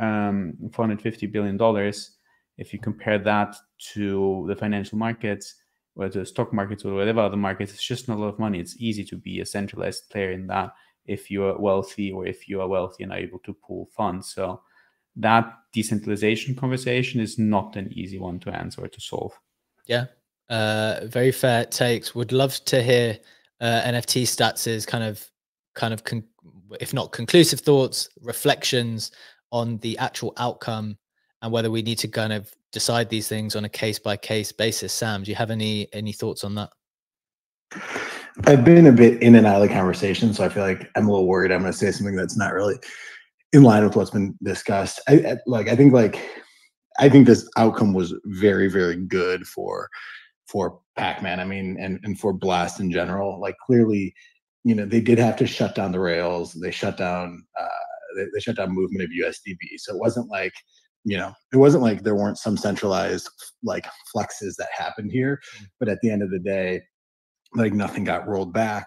um 450 billion dollars if you compare that to the financial markets or the stock markets or whatever other markets it's just not a lot of money it's easy to be a centralized player in that if you are wealthy or if you are wealthy and are able to pool funds. So that decentralization conversation is not an easy one to answer or to solve. Yeah, uh, very fair takes. Would love to hear uh, NFT stats' kind of, kind of, if not conclusive thoughts, reflections on the actual outcome and whether we need to kind of decide these things on a case by case basis. Sam, do you have any any thoughts on that? I've been a bit in and out of the conversation, so I feel like I'm a little worried. I'm going to say something that's not really in line with what's been discussed. I, I like. I think like. I think this outcome was very, very good for for Pac-Man. I mean, and and for Blast in general. Like clearly, you know, they did have to shut down the rails. They shut down. Uh, they, they shut down movement of USDB. So it wasn't like you know it wasn't like there weren't some centralized like flexes that happened here but at the end of the day like nothing got rolled back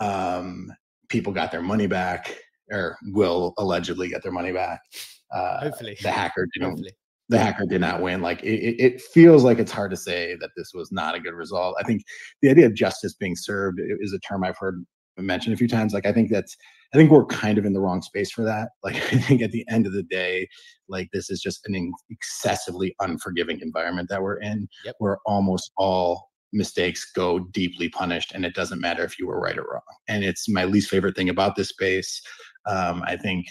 um people got their money back or will allegedly get their money back uh hopefully the hacker <laughs> didn't hopefully. the hacker did not win like it, it feels like it's hard to say that this was not a good result i think the idea of justice being served is a term i've heard mentioned a few times like i think that's I think we're kind of in the wrong space for that. <laughs> Like, I think at the end of the day, like this is just an excessively unforgiving environment that we're in, yep. where almost all mistakes go deeply punished, and it doesn't matter if you were right or wrong. And it's my least favorite thing about this space. Um, I think,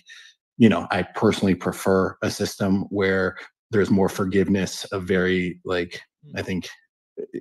you know, I personally prefer a system where there's more forgiveness of very like I mm. think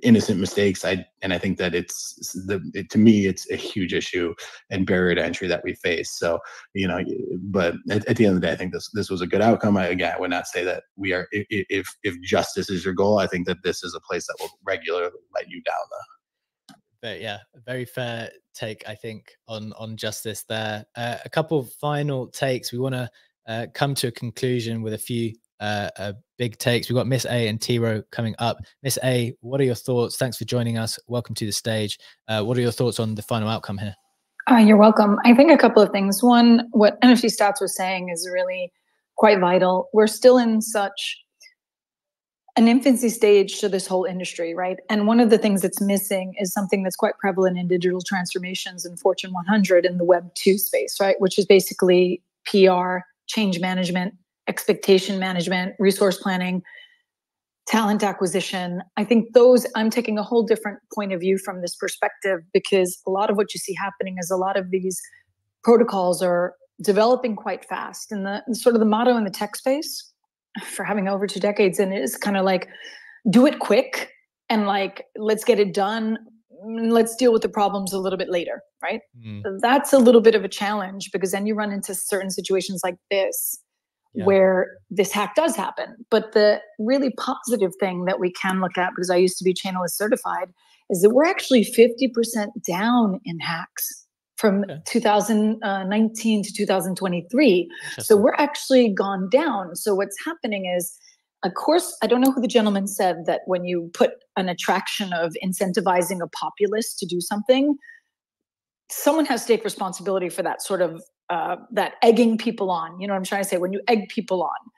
innocent mistakes i and i think that it's the it, to me it's a huge issue and barrier to entry that we face. So you know but at, at, the end of the day i think this this was a good outcome. I, again i would not say that we are if if justice is your goal i think that this is a place that will regularly let you down though. But yeah very fair take i think on on justice there. Uh, a couple final takes. We want to uh, come to a conclusion with a few uh, uh, big takes. We've got Miss A and T-Row coming up. Miss A, what are your thoughts? Thanks for joining us. Welcome to the stage. Uh, what are your thoughts on the final outcome here? Uh, you're welcome. I think a couple of things. One, what NFT Stats was saying is really quite vital. We're still in such an infancy stage to this whole industry, right? And one of the things that's missing is something that's quite prevalent in digital transformations in Fortune 100 in the Web 2 space, right? Which is basically PR, change management, expectation management, resource planning, talent acquisition. I think those, I'm taking a whole different point of view from this perspective because a lot of what you see happening is a lot of these protocols are developing quite fast. And the sort of the motto in the tech space for having over two decades and it is kind of like do it quick and like let's get it done let's deal with the problems a little bit later right mm. that's a little bit of a challenge because then you run into certain situations like this yeah. where this hack does happen. But the really positive thing that we can look at, because I used to be Chainalysis certified, is that we're actually 50% down in hacks from okay. 2019 to 2023. So we're actually gone down. So what's happening is, of course, I don't know who the gentleman said that when you put an attraction of incentivizing a populace to do something, someone has to take responsibility for that sort of uh, that egging people on. You know what I'm trying to say? When you egg people on,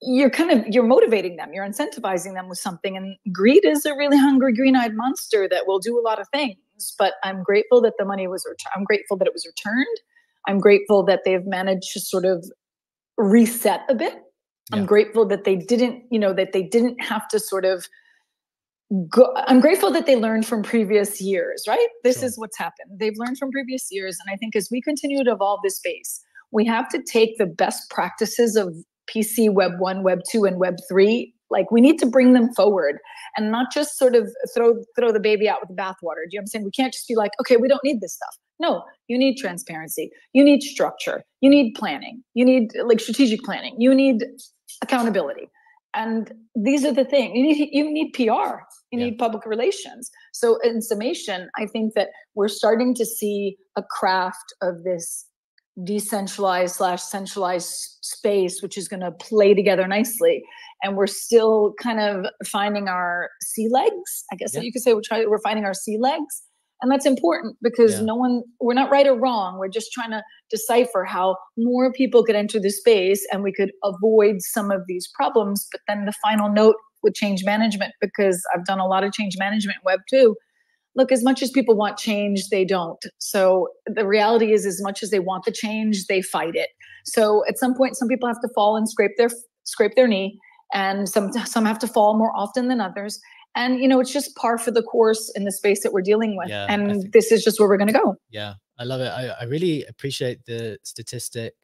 you're kind of you're motivating them, you're incentivizing them with something. And greed is a really hungry, green-eyed monster that will do a lot of things. But I'm grateful that the money was returned. I'm grateful that it was returned. I'm grateful that they've managed to sort of reset a bit. Yeah. I'm grateful that they didn't, you know, that they didn't have to sort of go, I'm grateful that they learned from previous years, right? This sure. is what's happened. They've learned from previous years. And I think as we continue to evolve this space, we have to take the best practices of PC, Web 1, Web 2, and Web 3. Like we need to bring them forward and not just sort of throw throw the baby out with the bathwater. Do you know what I'm saying? We can't just be like, okay, we don't need this stuff. No, you need transparency. You need structure. You need planning. You need like strategic planning. You need accountability. And these are the things you need. You need PR you yeah. need public relations so in summation i think that we're starting to see a craft of this decentralized slash centralized space which is going to play together nicely and we're still kind of finding our sea legs i guess yeah. you could say we're trying we're finding our sea legs and that's important because yeah. no one we're not right or wrong we're just trying to decipher how more people could enter the space and we could avoid some of these problems but then the final note with change management because I've done a lot of change management web too. Look, as much as people want change, they don't. So the reality is, as much as they want the change, they fight it. So at some point, some people have to fall and scrape their scrape their knee, and some some have to fall more often than others. And you know, it's just par for the course in the space that we're dealing with. Yeah, and this is just where we're going to go. Yeah, I love it. I, I really appreciate the statistic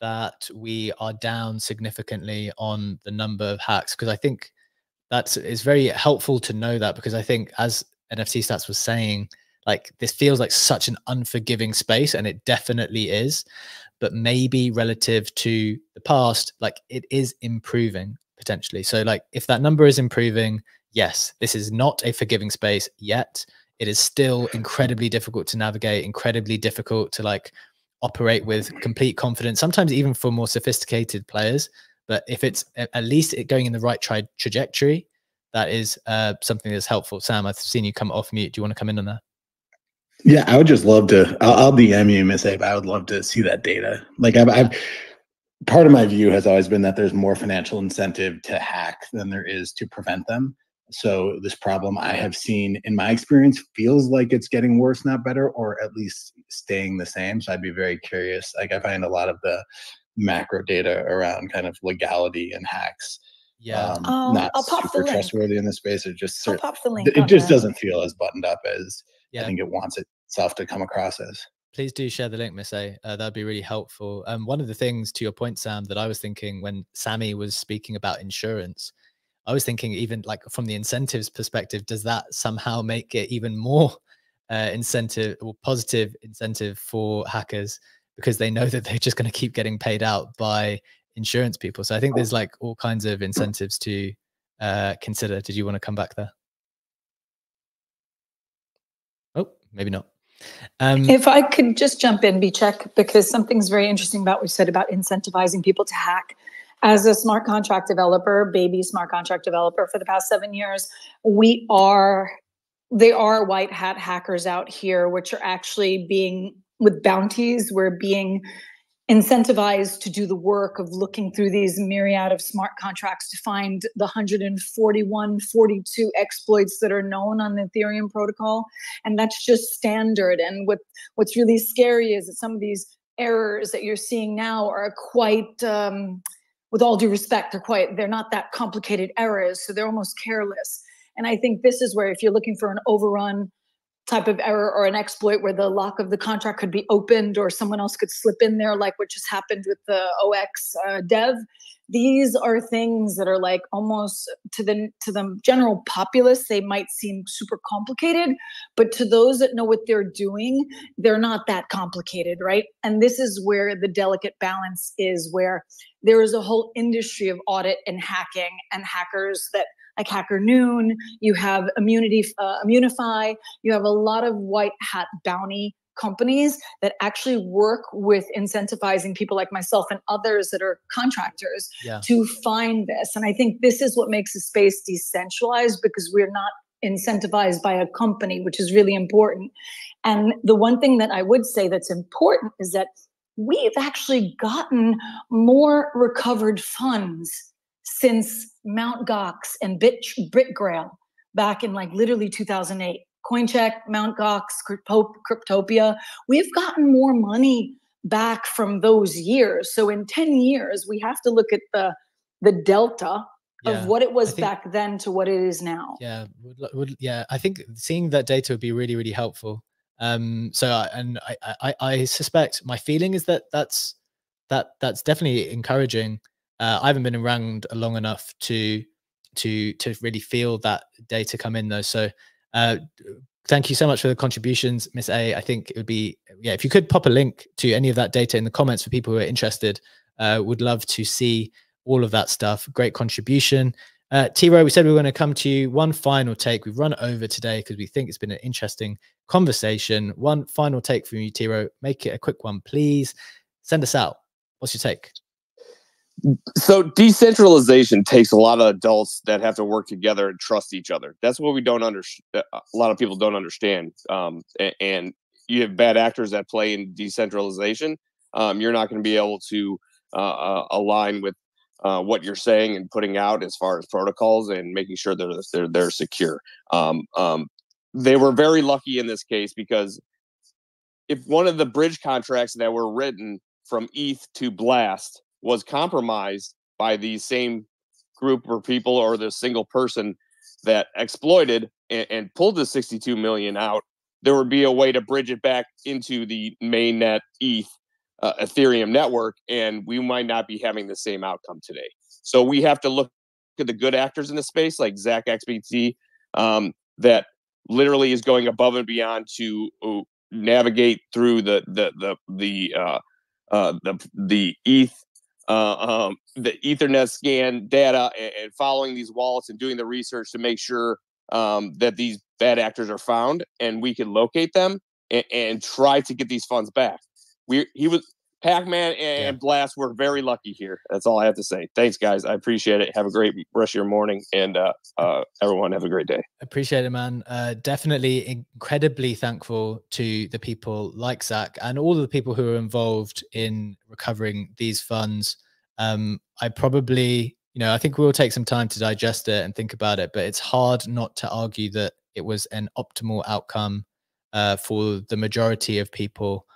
that we are down significantly on the number of hacks because I think that's it's very helpful to know that because I think as NFT stats was saying, like this feels like such an unforgiving space, and it definitely is. But maybe relative to the past, like it is improving potentially. So like if that number is improving, yes, this is not a forgiving space yet. It is still incredibly difficult to navigate, incredibly difficult to like operate with complete confidence, sometimes even for more sophisticated players. But if it's at least it going in the right tra- trajectory, that is uh, something that's helpful. Sam, I've seen you come off mute. Do you want to come in on that? Yeah, I would just love to. I'll, I'll DM you, Miss Abe. I would love to see that data. Like I've, I've, part of my view has always been that there's more financial incentive to hack than there is to prevent them. So this problem I have seen in my experience feels like it's getting worse, not better, or at least staying the same. So I'd be very curious. Like I find a lot of the macro data around kind of legality and hacks. Yeah, um, Um, not I'll pop the super link. trustworthy in this space. It just I'll pop the link. it on just the- doesn't feel as buttoned up as yeah. I think it wants itself to come across as. please do share the link, Miss A. Uh, that'd be really helpful. Um, one of the things, to your point, Sam, that I was thinking when Sammy was speaking about insurance, I was thinking even like from the incentives perspective, does that somehow make it even more uh, incentive or positive incentive for hackers because they know that they're just going to keep getting paid out by insurance people? So I think there's like all kinds of incentives to uh, consider. Did you want to come back there? Oh, maybe not. Um, If I could just jump in, check because something's very interesting about what you said about incentivizing people to hack. As a smart contract developer, baby smart contract developer for the past seven years, we are, they are white hat hackers out here, which are actually being, with bounties, we're being incentivized to do the work of looking through these myriad of smart contracts to find the 141, 42 exploits that are known on the Ethereum protocol. And that's just standard. And what what's really scary is that some of these errors that you're seeing now are quite um, with all due respect they're quite they're not that complicated errors so they're almost careless. And i think this is where if you're looking for an overrun type of error or an exploit where the lock of the contract could be opened or someone else could slip in there like what just happened with the ox uh, dev. These are things that are like almost to the to the general populace they might seem super complicated but to those that know what they're doing they're not that complicated right? And this is where the delicate balance is where there is a whole industry of audit and hacking and hackers that like hacker noon you have immunity uh, Immunefi you have a lot of white hat bounty companies that actually work with incentivizing people like myself and others that are contractors yeah. to find this. And I think this is what makes the space decentralized because we're not incentivized by a company, which is really important. And the one thing that I would say that's important is that we've actually gotten more recovered funds since Mount Gox and Bit BitGrail back in like literally 2008. Coincheck, Mount Gox, Crypto- Cryptopia, we've gotten more money back from those years. So in 10 years, we have to look at the the delta Yeah, of what it was think- back then to what it is now. yeah would, would yeah i think seeing that data would be really really helpful um so I, and I, I i suspect my feeling is that that's that that's definitely encouraging uh i haven't been around long enough to to to really feel that data come in though so uh thank you so much for the contributions miss a i think it would be yeah if you could pop a link to any of that data in the comments for people who are interested uh would love to see all of that stuff great contribution uh, Tiro, we said we were going to come to you. One final take. We've run over today because we think it's been an interesting conversation. One final take from you, Tiro. Make it a quick one, please. Send us out. What's your take? So decentralization takes a lot of adults that have to work together and trust each other. That's what we don't understand. A lot of people don't understand. Um, and you have bad actors that play in decentralization. Um, you're not going to be able to uh, uh, align with uh, what you're saying and putting out as far as protocols and making sure they're they're, they're secure. Um, um, they were very lucky in this case because if one of the bridge contracts that were written from ETH to Blast was compromised by the same group or people or the single person that exploited and, and pulled the 62 million out, there would be a way to bridge it back into the mainnet ETH uh, Ethereum network, and we might not be having the same outcome today. So we have to look at the good actors in the space, like ZachXBT, um, that literally is going above and beyond to uh, navigate through the the the the uh, uh, the the ETH uh, um, the Ethernet scan data and, and, following these wallets and doing the research to make sure um, that these bad actors are found and we can locate them and, and try to get these funds back. We he was Pac-Man and, yeah. Blast were very lucky here. That's all I have to say. Thanks, guys. I appreciate it. Have a great rest of your morning, and uh, uh, everyone have a great day. Appreciate it, man. Uh, definitely incredibly thankful to the people like Zach and all of the people who are involved in recovering these funds. Um, I probably, you know, I think we will take some time to digest it and think about it, but it's hard not to argue that it was an optimal outcome uh, for the majority of people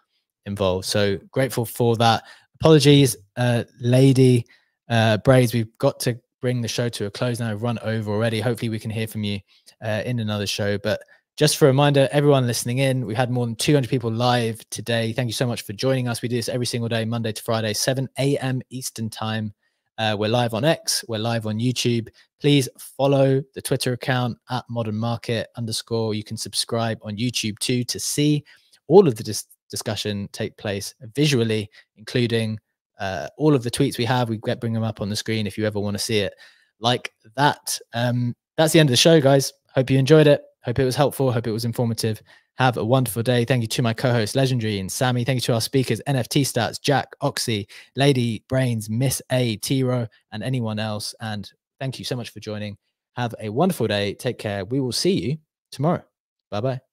involved. So grateful for that. Apologies, uh, lady uh, Braids. We've got to bring the show to a close now. I've run over already. Hopefully, we can hear from you uh, in another show. But just for a reminder, everyone listening in, we had more than 200 people live today. Thank you so much for joining us. We do this every single day, Monday to Friday, 7 a.m. Eastern Time. Uh, we're live on X. We're live on YouTube. Please follow the Twitter account at Modern Market underscore. You can subscribe on YouTube too to see all of the dis- discussion take place visually, including uh, all of the tweets we have. We get bring them up on the screen if you ever want to see it like that. Um, that's the end of the show, guys. Hope you enjoyed it. Hope it was helpful. Hope it was informative. Have a wonderful day. Thank you to my co-host Legendary and Sammy. Thank you to our speakers NFT Stats, Jack, Oxy, Lady Brains, Miss A, Tiro, and anyone else. And thank you so much for joining. Have a wonderful day. Take care. We will see you tomorrow. Bye bye.